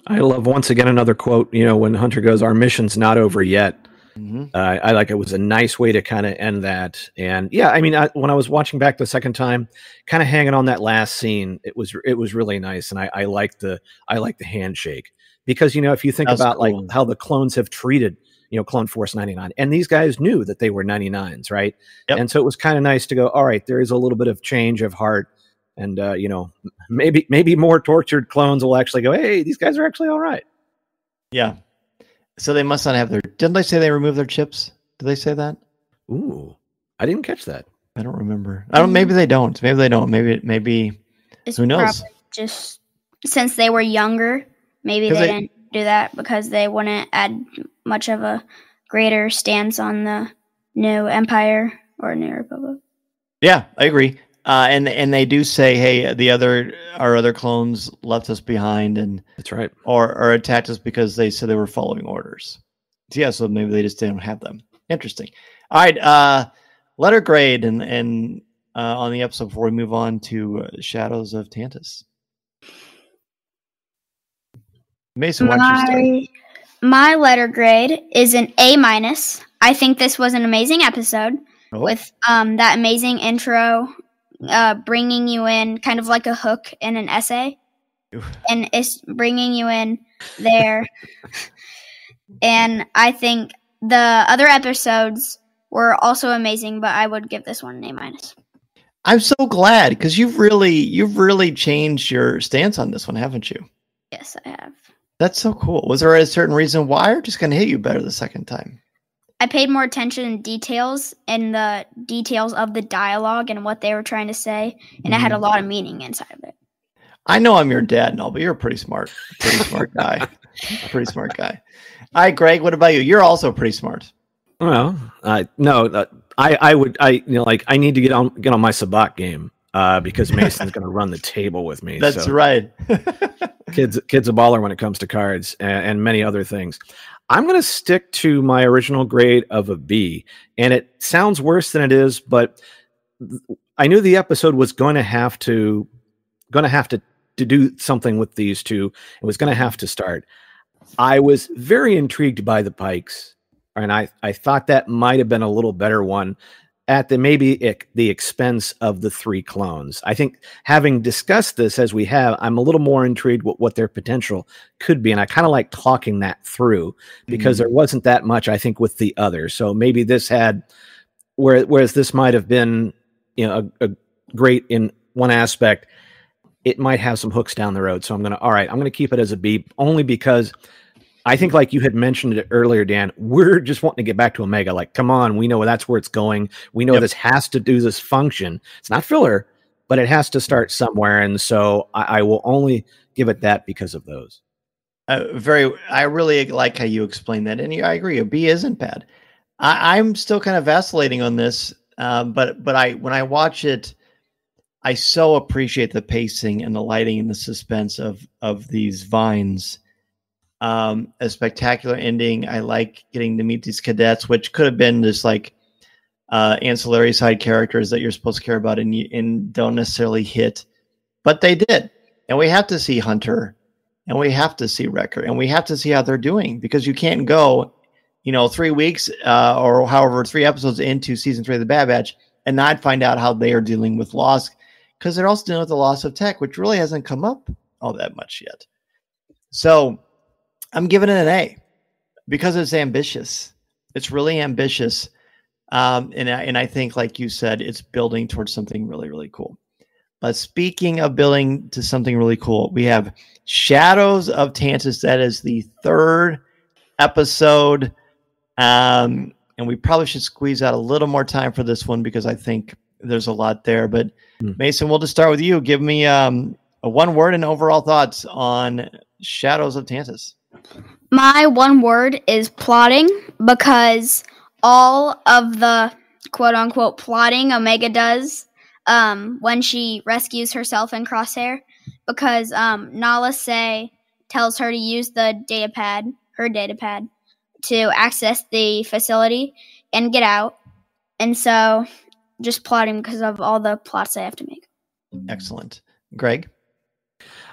Speaker 1: I love once again another quote. You know, when Hunter goes, "Our mission's not over yet."
Speaker 8: Mhm.
Speaker 1: Uh, I like it was a nice way to kind of end that. And yeah, I mean, I, when I was watching back the second time, kind of hanging on that last scene, it was it was really nice, and I, I like the I like the handshake because you know if you think
Speaker 8: That was
Speaker 1: about
Speaker 8: cool.
Speaker 1: like how the clones have treated you know Clone Force ninety nine, and these guys knew that they were 99s, right?
Speaker 8: Yep.
Speaker 1: And so it was kind of nice to go. All right, there is a little bit of change of heart. And uh, you know, maybe maybe more tortured clones will actually go, "Hey, these guys are actually all right."
Speaker 8: Yeah. So they must not have their. Didn't they say they removed their chips? Did they say that?
Speaker 1: Ooh, I didn't catch that.
Speaker 8: I don't remember. I don't. Maybe they don't. Maybe they don't. Maybe. Maybe.
Speaker 9: It's
Speaker 8: Who knows?
Speaker 9: just since they were younger, maybe they,
Speaker 8: they-
Speaker 9: didn't do that because they wouldn't add much of a greater stance on the new empire or new republic.
Speaker 8: Yeah, I agree. Uh, and and they do say, hey, the other our other clones left us behind and
Speaker 1: That's right.
Speaker 8: or or attacked us because they said they were following orders. So yeah, so maybe they just didn't have them. Interesting. All right, uh, letter grade and and uh, on the episode before we move on to uh, Shadows of Tantiss. Mason, why don't you start?
Speaker 9: My, my letter grade is an A minus. I think this was an amazing episode
Speaker 8: Oh,
Speaker 9: with um, that amazing intro, uh, bringing you in kind of like a hook in an essay,
Speaker 8: Oof.
Speaker 9: and it's bringing you in there. and I think the other episodes were also amazing, but I would give this one an A minus.
Speaker 8: I'm so glad because you've really you've really changed your stance on this one, haven't you?
Speaker 9: Yes, I have.
Speaker 8: That's so cool. Was there a certain reason why, or just gonna hit you better the second time?
Speaker 9: I paid more attention in details and the details of the dialogue and what they were trying to say, and it had a lot of meaning inside of it.
Speaker 8: I know I'm your dad and all, but you're a pretty smart, pretty smart guy. Pretty smart guy. All right, Greg. What about you? You're also pretty smart.
Speaker 1: Well, uh, no, uh, I, I would, I, you know, like I need to get on, get on my sabacc game uh, because Mason's going to run the table with me.
Speaker 8: That's
Speaker 1: so
Speaker 8: right.
Speaker 1: Kids, kid's a baller when it comes to cards and, and many other things. I'm going to stick to my original grade of a B, and it sounds worse than it is, but I knew the episode was going to have to, going to have to to do something with these two. It was going to have to start. I was very intrigued by the Pykes, and I I thought that might have been a little better one at the maybe ec- the expense of the three clones. I think having discussed this as we have, I'm a little more intrigued with what their potential could be, and I kind of like talking that through because mm-hmm. there wasn't that much I think with the others. So maybe this had where whereas this might have been you know a, a great in one aspect it might have some hooks down the road. So I'm gonna all right, I'm gonna keep it as a B only because I think, like you had mentioned it earlier, Dan, we're just wanting to get back to Omega. Like, come on, we know that's where it's going. We know
Speaker 8: Yep.
Speaker 1: this has to do this function. It's not filler, but it has to start somewhere. And so I, I will only give it that because of those.
Speaker 8: Uh, very, I really like how you explain that, and I agree. A B isn't bad. I, I'm still kind of vacillating on this, um, but but I when I watch it, I so appreciate the pacing and the lighting and the suspense of of these vines. Um, a spectacular ending. I like getting to meet these cadets, which could have been just like uh, ancillary side characters that you're supposed to care about and and don't necessarily hit, but they did. And we have to see Hunter, and we have to see Wrecker, and we have to see how they're doing because you can't go, you know, three weeks uh, or however three episodes into season three of the Bad Batch and not find out how they are dealing with loss because they're also dealing with the loss of tech, which really hasn't come up all that much yet. So I'm giving it an A because it's ambitious. It's really ambitious. Um, and, I, and I think, like you said, it's building towards something really, really cool. But speaking of building to something really cool, we have Shadows of Tantiss. That is the third episode. Um, and we probably should squeeze out a little more time for this one because I think there's a lot there. But
Speaker 1: Hmm.
Speaker 8: Mason, we'll just start with you. Give me um, a one word and overall thoughts on Shadows of Tantiss.
Speaker 9: My one word is plotting because all of the quote unquote plotting Omega does um, when she rescues herself in Crosshair because um, Nala Se tells her to use the data pad, her data pad, to access the facility and get out. And so just plotting because of all the plots I have to make.
Speaker 8: Excellent. Greg?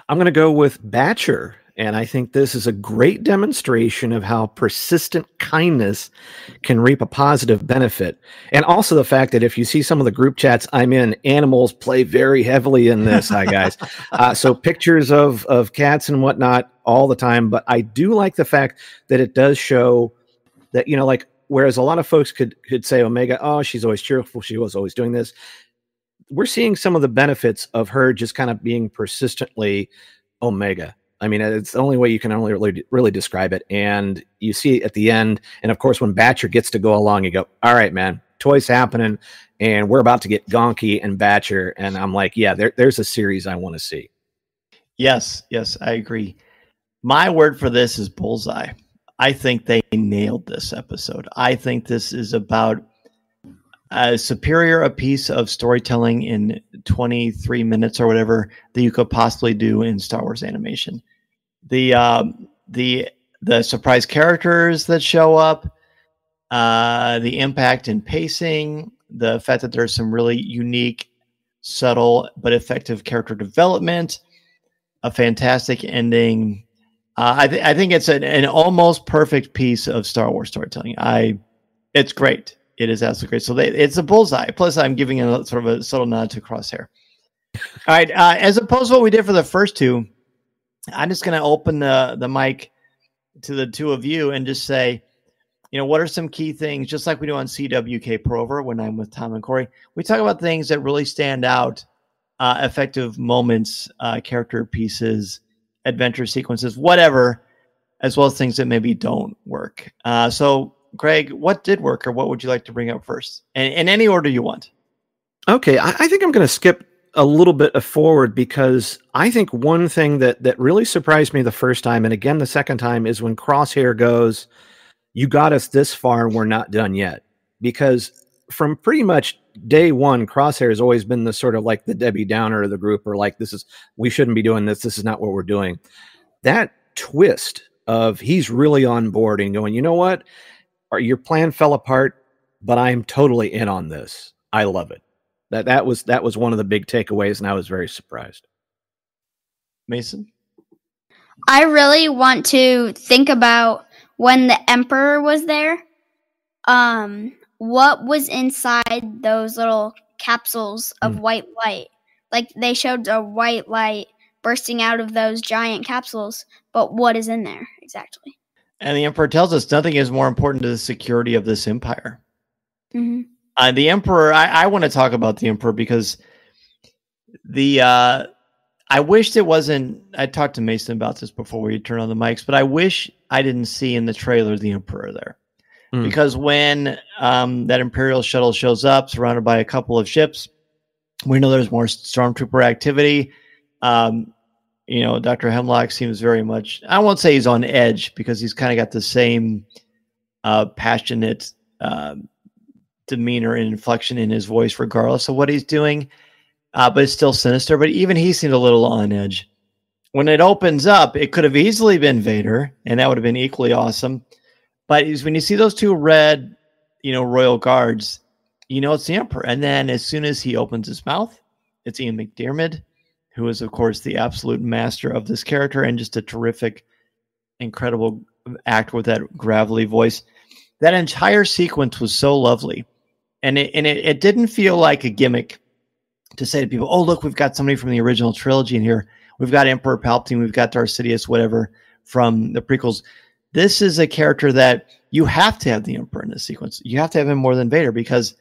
Speaker 1: I'm going to go with Batcher. And I think this is a great demonstration of how persistent kindness can reap a positive benefit. And also the fact that if you see some of the group chats I'm in, animals play very heavily in this, hi guys. Uh, so pictures of, of cats and whatnot all the time. But I do like the fact that it does show that, you know, like, whereas a lot of folks could, could say Omega, oh, she's always cheerful. She was always doing this. We're seeing some of the benefits of her just kind of being persistently Omega. I mean, it's the only way you can only really, really describe it. And you see at the end. And of course, when Batcher gets to go along, you go, all right, man, toys happening. And we're about to get Gonky and Batcher. And I'm like, yeah, there, there's a series I want to see.
Speaker 8: Yes, yes, I agree. My word for this is bullseye. I think they nailed this episode. I think this is about as superior a piece of storytelling in 23 minutes or whatever that you could possibly do in Star Wars animation. The um, the the surprise characters that show up, uh, the impact and pacing, the fact that there's some really unique, subtle but effective character development, a fantastic ending. Uh, I, th- I think it's an, an almost perfect piece of Star Wars storytelling. I, it's great. It is absolutely great. So they, it's a bullseye. Plus, I'm giving a sort of a subtle nod to Crosshair. All right. Uh, as opposed to what we did for the first two, I'm just going to open the the mic to the two of you and just say, you know, what are some key things? Just like we do on CWK Pour-Over when I'm with Tom and Corey, we talk about things that really stand out, uh, effective moments, uh, character pieces, adventure sequences, whatever, as well as things that maybe don't work. Uh, so, Greg, what did work, or what would you like to bring up first, and in any order you want?
Speaker 1: Okay, I, I think I'm going to skip a little bit forward because I think one thing that that really surprised me the first time, and again the second time, is when Crosshair goes, "You got us this far, and we're not done yet." Because from pretty much day one, Crosshair has always been the sort of like the Debbie Downer of the group, or like this is we shouldn't be doing this. This is not what we're doing. That twist of he's really on board and going, you know what, Or your plan fell apart, but I'm totally in on this. I love it. That that was that was one of the big takeaways, and I was very surprised.
Speaker 8: Mason.
Speaker 9: I really want to think about when the emperor was there. Um, what was inside those little capsules of
Speaker 1: Hmm.
Speaker 9: white light? Like they showed a white light bursting out of those giant capsules, but what is in there exactly?
Speaker 8: And the Emperor tells us nothing is more important to the security of this empire.
Speaker 9: hmm
Speaker 8: Uh, the Emperor, I, I want to talk about the Emperor because the uh, I wished it wasn't. I talked to Mason about this before we turned on the mics, but I wish I didn't see in the trailer the Emperor there.
Speaker 1: Mm.
Speaker 8: Because when um, that Imperial shuttle shows up, surrounded by a couple of ships, we know there's more stormtrooper activity. Um, you know, Dr. Hemlock seems very much, I won't say he's on edge because he's kind of got the same uh, passionate uh, demeanor and inflection in his voice, regardless of what he's doing. Uh, but it's still sinister. But even he seemed a little on edge. When it opens up, it could have easily been Vader, and that would have been equally awesome. But when you see those two red, you know, royal guards, you know it's the Emperor. And then as soon as he opens his mouth, it's Ian McDiarmid, who is, of course, the absolute master of this character and just a terrific, incredible actor with that gravelly voice. That entire sequence was so lovely. And it, and it, it didn't feel like a gimmick to say to people, oh, look, we've got somebody from the original trilogy in here. We've got Emperor Palpatine, we've got Darth Sidious, whatever, from the prequels. This is a character that you have to have the Emperor in this sequence. You have to have him more than Vader because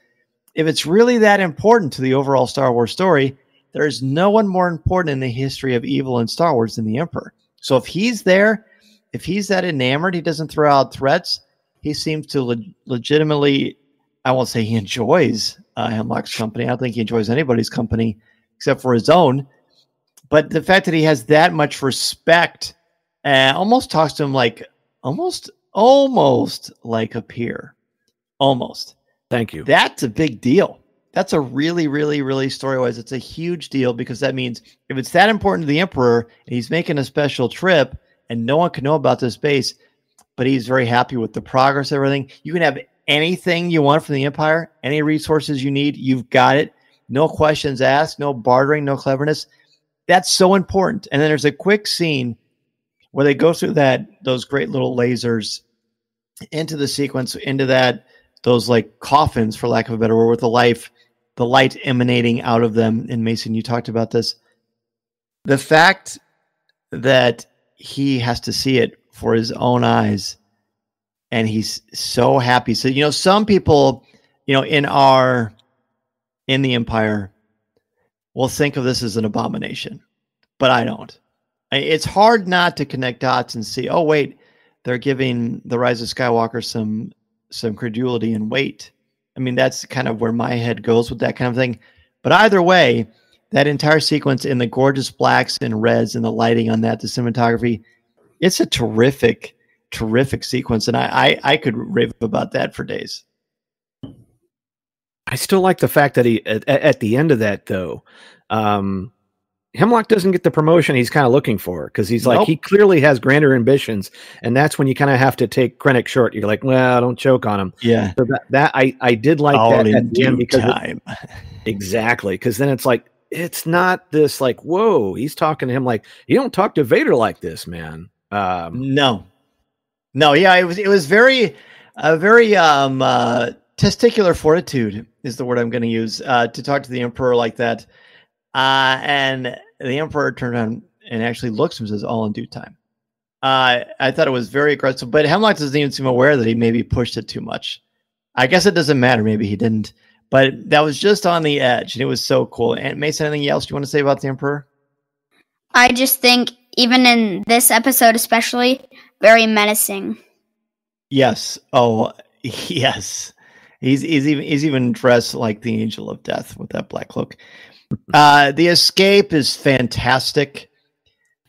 Speaker 8: if it's really that important to the overall Star Wars story, there is no one more important in the history of evil in Star Wars than the Emperor. So if he's there, if he's that enamored, he doesn't throw out threats. He seems to le- legitimately, I won't say he enjoys uh, Hemlock's company. I don't think he enjoys anybody's company except for his own. But the fact that he has that much respect and almost talks to him like almost, almost like a peer, almost.
Speaker 1: Thank you.
Speaker 8: That's a big deal. That's a really, really, really story wise. It's a huge deal because that means if it's that important to the emperor and he's making a special trip and no one can know about this base, but he's very happy with the progress, everything. You can have anything you want from the empire, any resources you need, you've got it. No questions asked, no bartering, no cleverness. That's so important. And then there's a quick scene where they go through that those great little lasers into the sequence, into that those like coffins, for lack of a better word, with the life, the light emanating out of them. And Mason, you talked about this. The fact that he has to see it for his own eyes and he's so happy. So, you know, some people, you know, in our in the empire will think of this as an abomination, but I don't. It's hard not to connect dots and see, oh wait, they're giving the Rise of Skywalker some some credulity and weight. I mean, that's kind of where my head goes with that kind of thing. But either way, that entire sequence in the gorgeous blacks and reds and the lighting on that, the cinematography, it's a terrific, terrific sequence. And I, I, I could rave about that for days.
Speaker 1: I still like the fact that he, at, at the end of that, though, um, Hemlock doesn't get the promotion he's kind of looking for because he's like he clearly has grander ambitions, and that's when you kind of have to take Krennic short. You're like, well, don't choke on him.
Speaker 8: Yeah.
Speaker 1: So that, that I I did like
Speaker 8: All
Speaker 1: that
Speaker 8: in
Speaker 1: the end
Speaker 8: due
Speaker 1: because it- exactly because then it's like it's not this like whoa he's talking to him like you don't talk to Vader like this man. Um,
Speaker 8: No, no, yeah, it was it was very, a very um uh, testicular fortitude is the word I'm going to use uh, to talk to the emperor like that, uh, and the emperor turned on and actually looks and says, "All in due time." Uh, I thought it was very aggressive, but Hemlock doesn't even seem aware that he maybe pushed it too much. I guess it doesn't matter. Maybe he didn't, but that was just on the edge, and it was so cool. And Mason, anything else you want to say about the emperor?
Speaker 9: I just think, even in this episode, especially, very menacing.
Speaker 8: Yes. Oh, yes. He's he's even he's even dressed like the angel of death with that black cloak. Uh, the escape is fantastic.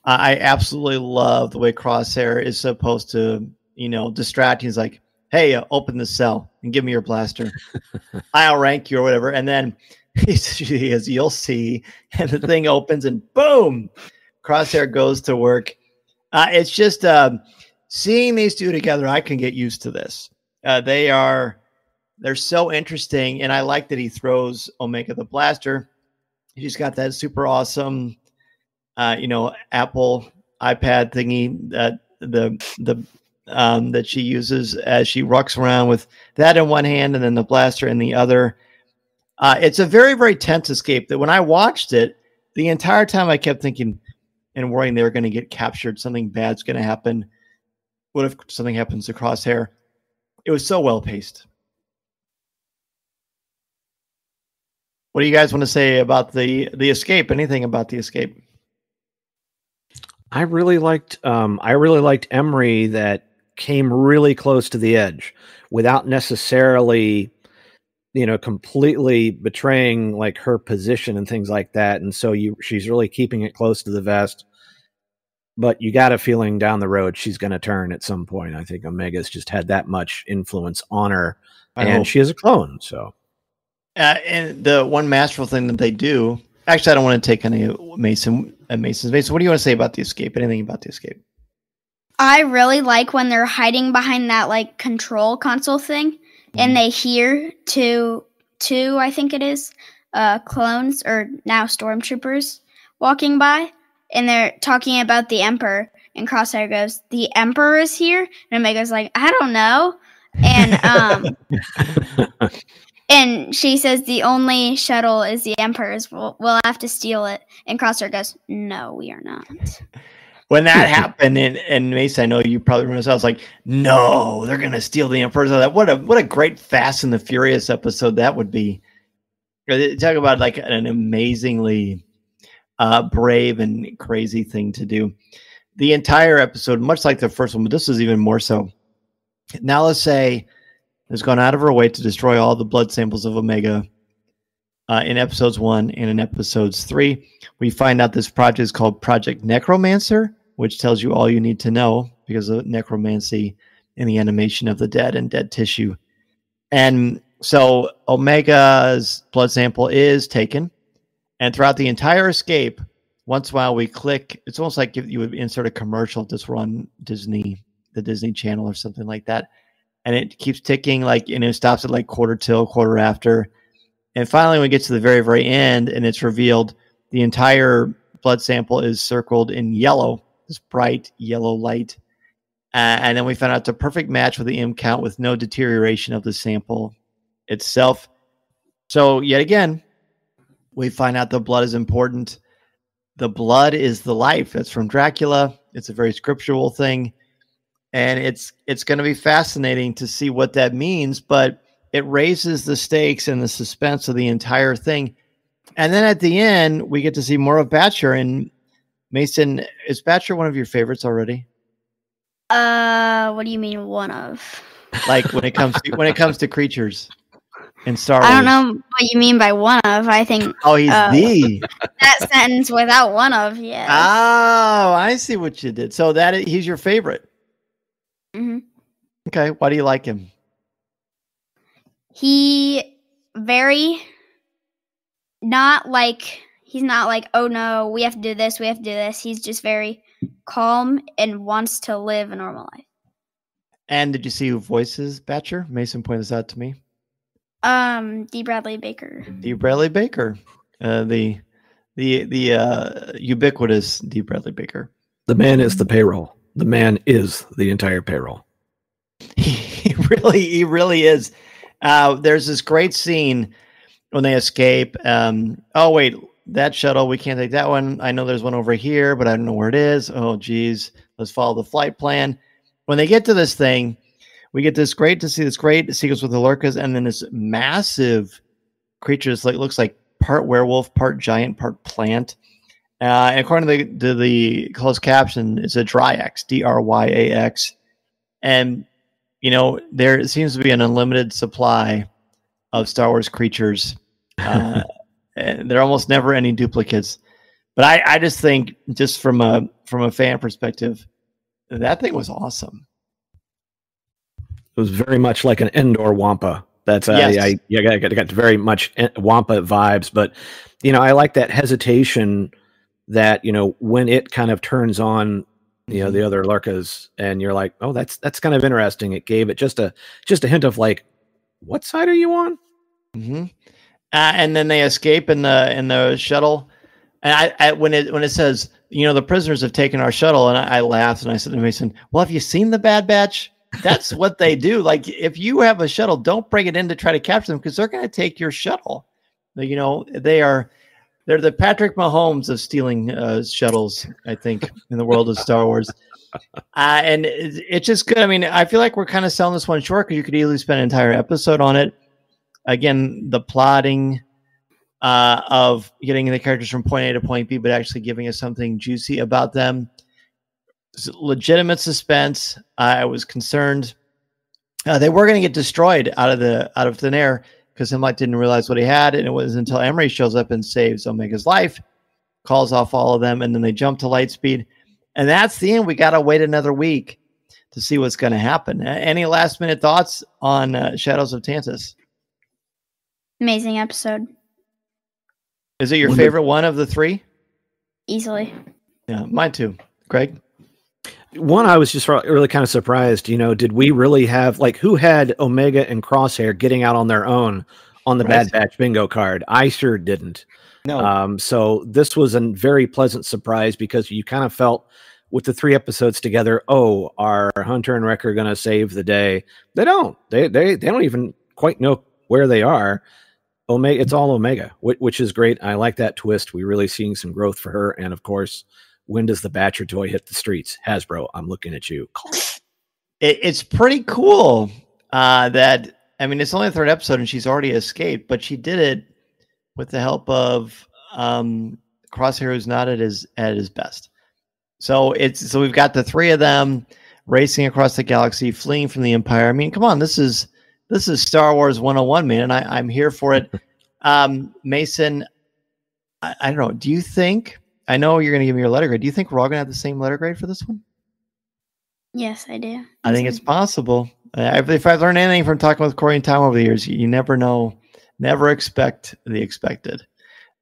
Speaker 8: I absolutely love the way Crosshair is supposed to, you know, distract. He's like, "Hey, uh, open the cell and give me your blaster. I'll rank you or whatever." And then he is, "You'll see," and the thing opens and boom, Crosshair goes to work. Uh, it's just um, seeing these two together. I can get used to this. Uh, they are they're so interesting, and I like that he throws Omega the blaster. He's got that super awesome, uh, you know, Apple iPad thingy that the the um, that she uses as she rocks around with that in one hand and then the blaster in the other. Uh, it's a very very tense escape. That when I watched it, the entire time I kept thinking and worrying they were going to get captured. Something bad's going to happen. What if something happens to Crosshair? It was so well paced. What do you guys want to say about the the escape? Anything about the escape?
Speaker 1: I really liked um I really liked Emerie that came really close to the edge without necessarily you know completely betraying like her position and things like that and so you she's really keeping it close to the vest but you got a feeling down the road she's going to turn at some point i think omega's just had that much influence on her
Speaker 8: I
Speaker 1: and
Speaker 8: hope.
Speaker 1: she is a clone so
Speaker 8: Uh, and the one masterful thing that they do. Actually, I don't want to take any Mason. Uh, Mason's Mason. What do you want to say about the escape? Anything about the escape?
Speaker 9: I really like when they're hiding behind that like control console thing and they hear two two I think it is uh clones or now stormtroopers walking by and they're talking about the emperor and Crosshair goes, "The emperor is here?" And Omega's like, "I don't know." And um and she says the only shuttle is the emperor's. We'll, we'll have to steal it. And Crosshair goes, "No, we are not."
Speaker 8: When that happened, and, and Mason, I know you probably remember. this, I was like, "No, they're gonna steal the Emperor's." Thought, What a what a great Fast and the Furious episode that would be. Uh, Talk about like an amazingly uh, brave and crazy thing to do. The entire episode, much like the first one, but this is even more so. Now let's say has gone out of her way to destroy all the blood samples of Omega uh, in episodes one and in episodes three. We find out this project is called Project Necromancer, which tells you all you need to know because of necromancy and the animation of the dead and dead tissue. And so Omega's blood sample is taken, and throughout the entire escape, once in a while we click. It's almost like you would insert a commercial just run Disney, the Disney Channel or something like that, and it keeps ticking like and it stops at like quarter till, quarter after, and finally we get to the very very end, and it's revealed the entire blood sample is circled in yellow, this bright yellow light. Uh, and then we found out it's a perfect match with the M count with no deterioration of the sample itself. So, yet again, we find out the blood is important. The blood is the life. That's from Dracula. It's a very scriptural thing. And it's it's going to be fascinating to see what that means, but it raises the stakes and the suspense of the entire thing. And then at the end, we get to see more of Batcher. And Mason, is Batcher one of your favorites already?
Speaker 9: Uh, what do you mean one of?
Speaker 8: Like when it comes to when it comes to creatures in Star Wars.
Speaker 9: I don't know what you mean by one of. I think
Speaker 8: Oh, he's
Speaker 9: uh,
Speaker 8: the.
Speaker 9: that sentence without one of, yeah.
Speaker 8: Oh, I see what you did. So that he's your favorite.
Speaker 9: Hmm
Speaker 8: Okay, why do you like him?
Speaker 9: He very not like he's not like oh no we have to do this we have to do this. He's just very calm and wants to live a normal life.
Speaker 8: And did you see who voices Batcher? Mason pointed this out to me.
Speaker 9: Um, D. Bradley Baker.
Speaker 8: D. Bradley Baker, uh, the the the uh, ubiquitous D. Bradley Baker.
Speaker 1: the man is the payroll the man is the entire payroll.
Speaker 8: He really he really is. Uh there's this great scene when they escape um oh wait that shuttle we can't take that one. I know there's one over here but i don't know where it is. Oh geez let's follow the flight plan. When they get to this thing we get this great to see this great sequence with the lurcas and then this massive creature that's like looks like part werewolf part giant part plant uh, and according to the, to the closed caption it's a dryax d-r-y-a-x and you know there seems to be an unlimited supply of Star Wars creatures. Uh, and there are almost never any duplicates. But I, I just think, just from a from a fan perspective, that thing was awesome.
Speaker 1: It was very much like an indoor Wampa. That's uh,
Speaker 8: Yes.
Speaker 1: I, I, I got, got very much Wampa vibes, but you know, I like that hesitation that you know when it kind of turns on, you know, the other Lurcas, and you're like, oh, that's that's kind of interesting. It gave it just a just a hint of like, what side are you on?
Speaker 8: hmm Uh, and then they escape in the in the shuttle. And I, I when it when it says you know the prisoners have taken our shuttle, and I, I laughed and I said to Mason, "Well, have you seen the Bad Batch? That's what they do. Like if you have a shuttle, don't bring it in to try to capture them because they're going to take your shuttle. You know they are." They're the Patrick Mahomes of stealing uh, shuttles, I think, in the world of Star Wars. Uh, and it, it's just good. I mean, I feel like we're kind of selling this one short because you could easily spend an entire episode on it again the plotting uh, of getting the characters from point A to point B, but actually giving us something juicy about them. legitimate suspense. I was concerned uh, they were going to get destroyed out of the out of thin air because Hemlock didn't realize what he had, and it was until Emerie shows up and saves Omega's life, calls off all of them, and then they jump to light speed, and that's the end. We got to wait another week to see what's going to happen. Any last minute thoughts on uh, Shadows of Tantiss?
Speaker 9: Amazing episode.
Speaker 8: Is it your Wonder- favorite one of the three?
Speaker 9: Easily.
Speaker 8: Yeah, mine too. Greg?
Speaker 1: One, I was just really kind of surprised. You know, did we really have like who had Omega and Crosshair getting out on their own on the right. Bad Batch bingo card? I sure didn't. No. Um, so this was a very pleasant surprise because you kind of felt with the three episodes together, oh, are Hunter and Wrecker going to save the day? They don't. They they they don't even quite know where they are. Omega, it's all Omega, which, which is great. I like that twist. We're really seeing some growth for her, and of course, when does the Batcher toy hit the streets? Hasbro, I'm looking at you.
Speaker 8: It, it's pretty cool uh, that I mean, it's only the third episode, and she's already escaped, but she did it with the help of um, Crosshair, who's not at his at his best. So it's so we've got the three of them racing across the galaxy, fleeing from the Empire. I mean, come on, this is this is Star Wars 101, man. I, I'm here for it. Um, Mason, I, I don't know. Do you think? I know you're going to give me your letter grade. Do you think we're all going to have the same letter grade for this one?
Speaker 9: Yes, I do.
Speaker 8: I think it's possible. If I've learned anything from talking with Corey and Tom over the years, you, never know, never expect the expected.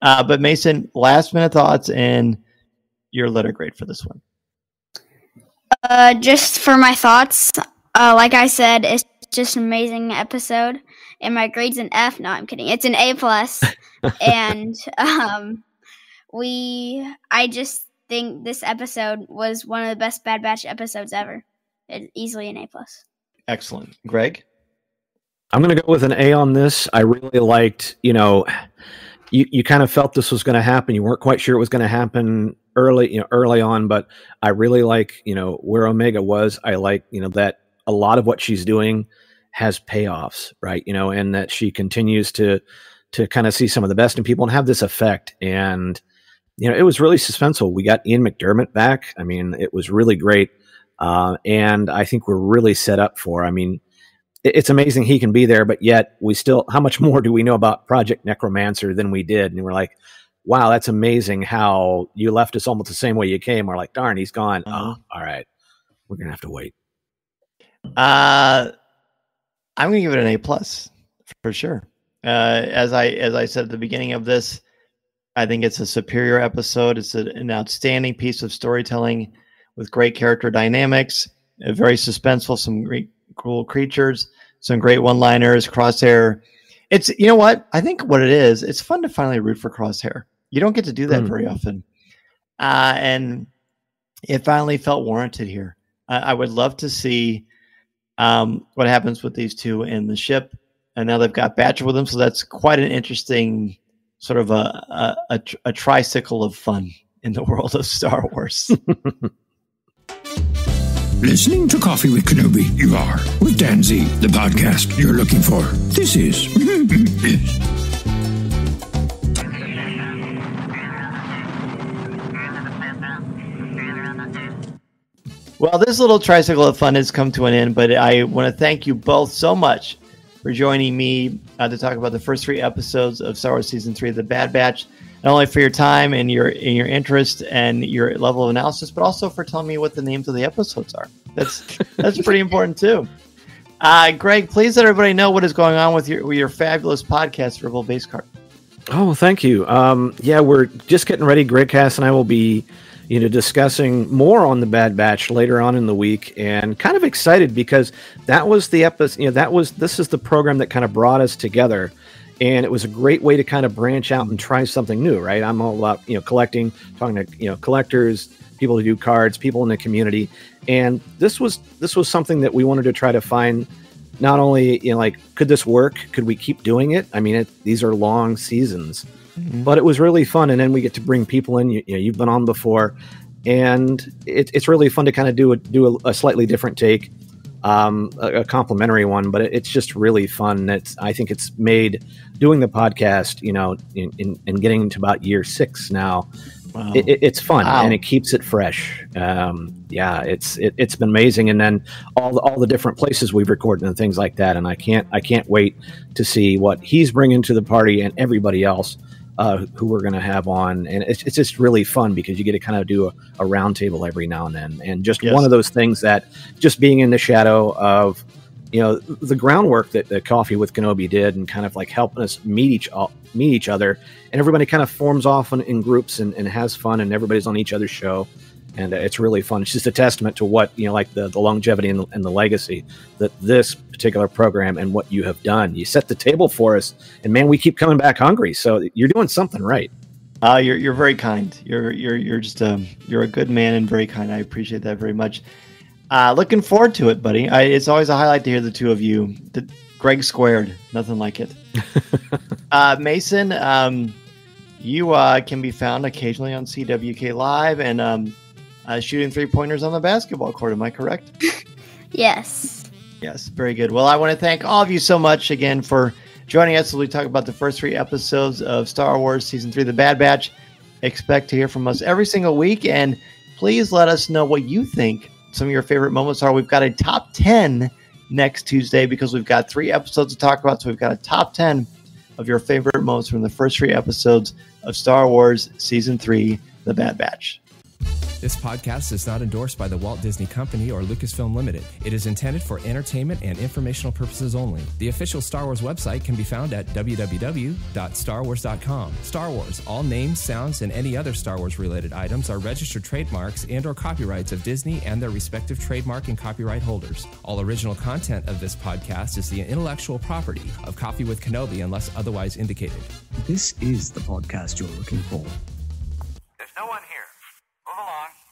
Speaker 8: Uh, but Mason, last minute thoughts and your letter grade for this one.
Speaker 9: Uh, just for my thoughts, uh, like I said, it's just an amazing episode. And my grade's an F. No, I'm kidding. It's an A and um, we, I just think this episode was one of the best Bad Batch episodes ever. It's easily an A plus.
Speaker 8: Excellent, Greg.
Speaker 1: I'm going to go with an A on this. I really liked, you know, you, you kind of felt this was going to happen. You weren't quite sure it was going to happen early, you know, early on, but I really like, you know, where Omega was. I like, you know, that a lot of what she's doing has payoffs, right? You know, and that she continues to to kind of see some of the best in people and have this effect. And you know, it was really suspenseful. We got Ian McDiarmid back. I mean, it was really great. Uh, and I think we're really set up for. I mean, it, it's amazing he can be there, but yet we still. How much more do we know about Project Necromancer than we did? And we're like, wow, that's amazing. How you left us almost the same way you came. We're like, darn, he's gone. Uh-huh. Oh, all right, we're gonna have to wait.
Speaker 8: Uh I'm going to give it an A plus for sure. Uh, as I as I said at the beginning of this, I think it's a superior episode. It's a, an outstanding piece of storytelling with great character dynamics, very suspenseful, some great cool creatures, some great one-liners, crosshair. It's you know what I think what it is. It's fun to finally root for crosshair. You don't get to do that mm. very often, uh, and it finally felt warranted here. I would love to see um, what happens with these two in the ship. And now they've got Batcher with them, so that's quite an interesting sort of a, a, a, a tricycle of fun in the world of Star Wars.
Speaker 6: Listening to Coffee with Kenobi, you are with Dan Zehr, the podcast you're looking for. This is.
Speaker 8: Well, this little tricycle of fun has come to an end, but I want to thank you both so much for joining me uh, to talk about the first three episodes of Star Wars Season Three of the Bad Batch. Not only for your time and your and your interest and your level of analysis, but also for telling me what the names of the episodes are. That's that's pretty important too. Uh, Greg, please let everybody know what is going on with your with your fabulous podcast, Rebel Base Card.
Speaker 1: Oh, thank you. Um, yeah, we're just getting ready. Greg Cass and I will be you know, discussing more on the Bad Batch later on in the week, and kind of excited because that was the episode. You know, that was this is the program that kind of brought us together, and it was a great way to kind of branch out and try something new. Right? I'm all about you know collecting, talking to you know collectors, people who do cards, people in the community, and this was this was something that we wanted to try to find. Not only you know, like, could this work? Could we keep doing it? I mean, it, these are long seasons. But it was really fun, and then we get to bring people in. You, you know, you've been on before, and it, it's really fun to kind of do a, do a, a slightly different take, um, a, a, complimentary one. But it, it's just really fun. It's I think it's made doing the podcast, you know, in, in, in getting into about year six now. wow. it, it, it's fun
Speaker 8: wow.
Speaker 1: and it keeps it fresh. Um, yeah, it's it, has been amazing. And then all the, all the different places we've recorded and things like that. And I can't I can't wait to see what he's bringing to the party and everybody else uh, who we're going to have on. And it's, it's just really fun because you get to kind of do a, a roundtable every now and then. And just yes. one of those things that just being in the shadow of you know the groundwork that, that coffee with kenobi did and kind of like helping us meet each meet each other and everybody kind of forms off in, in groups and, and, has fun and everybody's on each other's show and uh, it's really fun. It's just a testament to what you know like the, the longevity and the, and the legacy that this particular program and what you have done. You set the table for us and man we keep coming back hungry. So you're doing something right.
Speaker 8: Uh, you're, you're very kind. You're you're you're just um you're a good man and very kind. I appreciate that very much. Uh, looking forward to it, buddy. I, it's always a highlight to hear the two of you. The, Greg squared, nothing like it. uh, Mason, um, you uh, can be found occasionally on CWK Live and um, uh, shooting three pointers on the basketball court. Am I correct?
Speaker 9: yes.
Speaker 8: Yes, very good. Well, I want to thank all of you so much again for joining us as we talk about the first three episodes of Star Wars Season 3 The Bad Batch. Expect to hear from us every single week, and please let us know what you think some of your favorite moments are. We've got a top 10 next Tuesday because we've got three episodes to talk about. So we've got a top 10 of your favorite moments from the first three episodes of Star Wars Season 3 The Bad Batch.
Speaker 10: This podcast is not endorsed by the Walt Disney Company or Lucasfilm Limited. It is intended for entertainment and informational purposes only. The official Star Wars website can be found at www.starwars.com. Star Wars, all names, sounds, and any other Star Wars related items are registered trademarks and or copyrights of Disney and their respective trademark and copyright holders. All original content of this podcast is the intellectual property of Coffee with Kenobi unless otherwise indicated.
Speaker 11: This is the podcast you're looking for move along.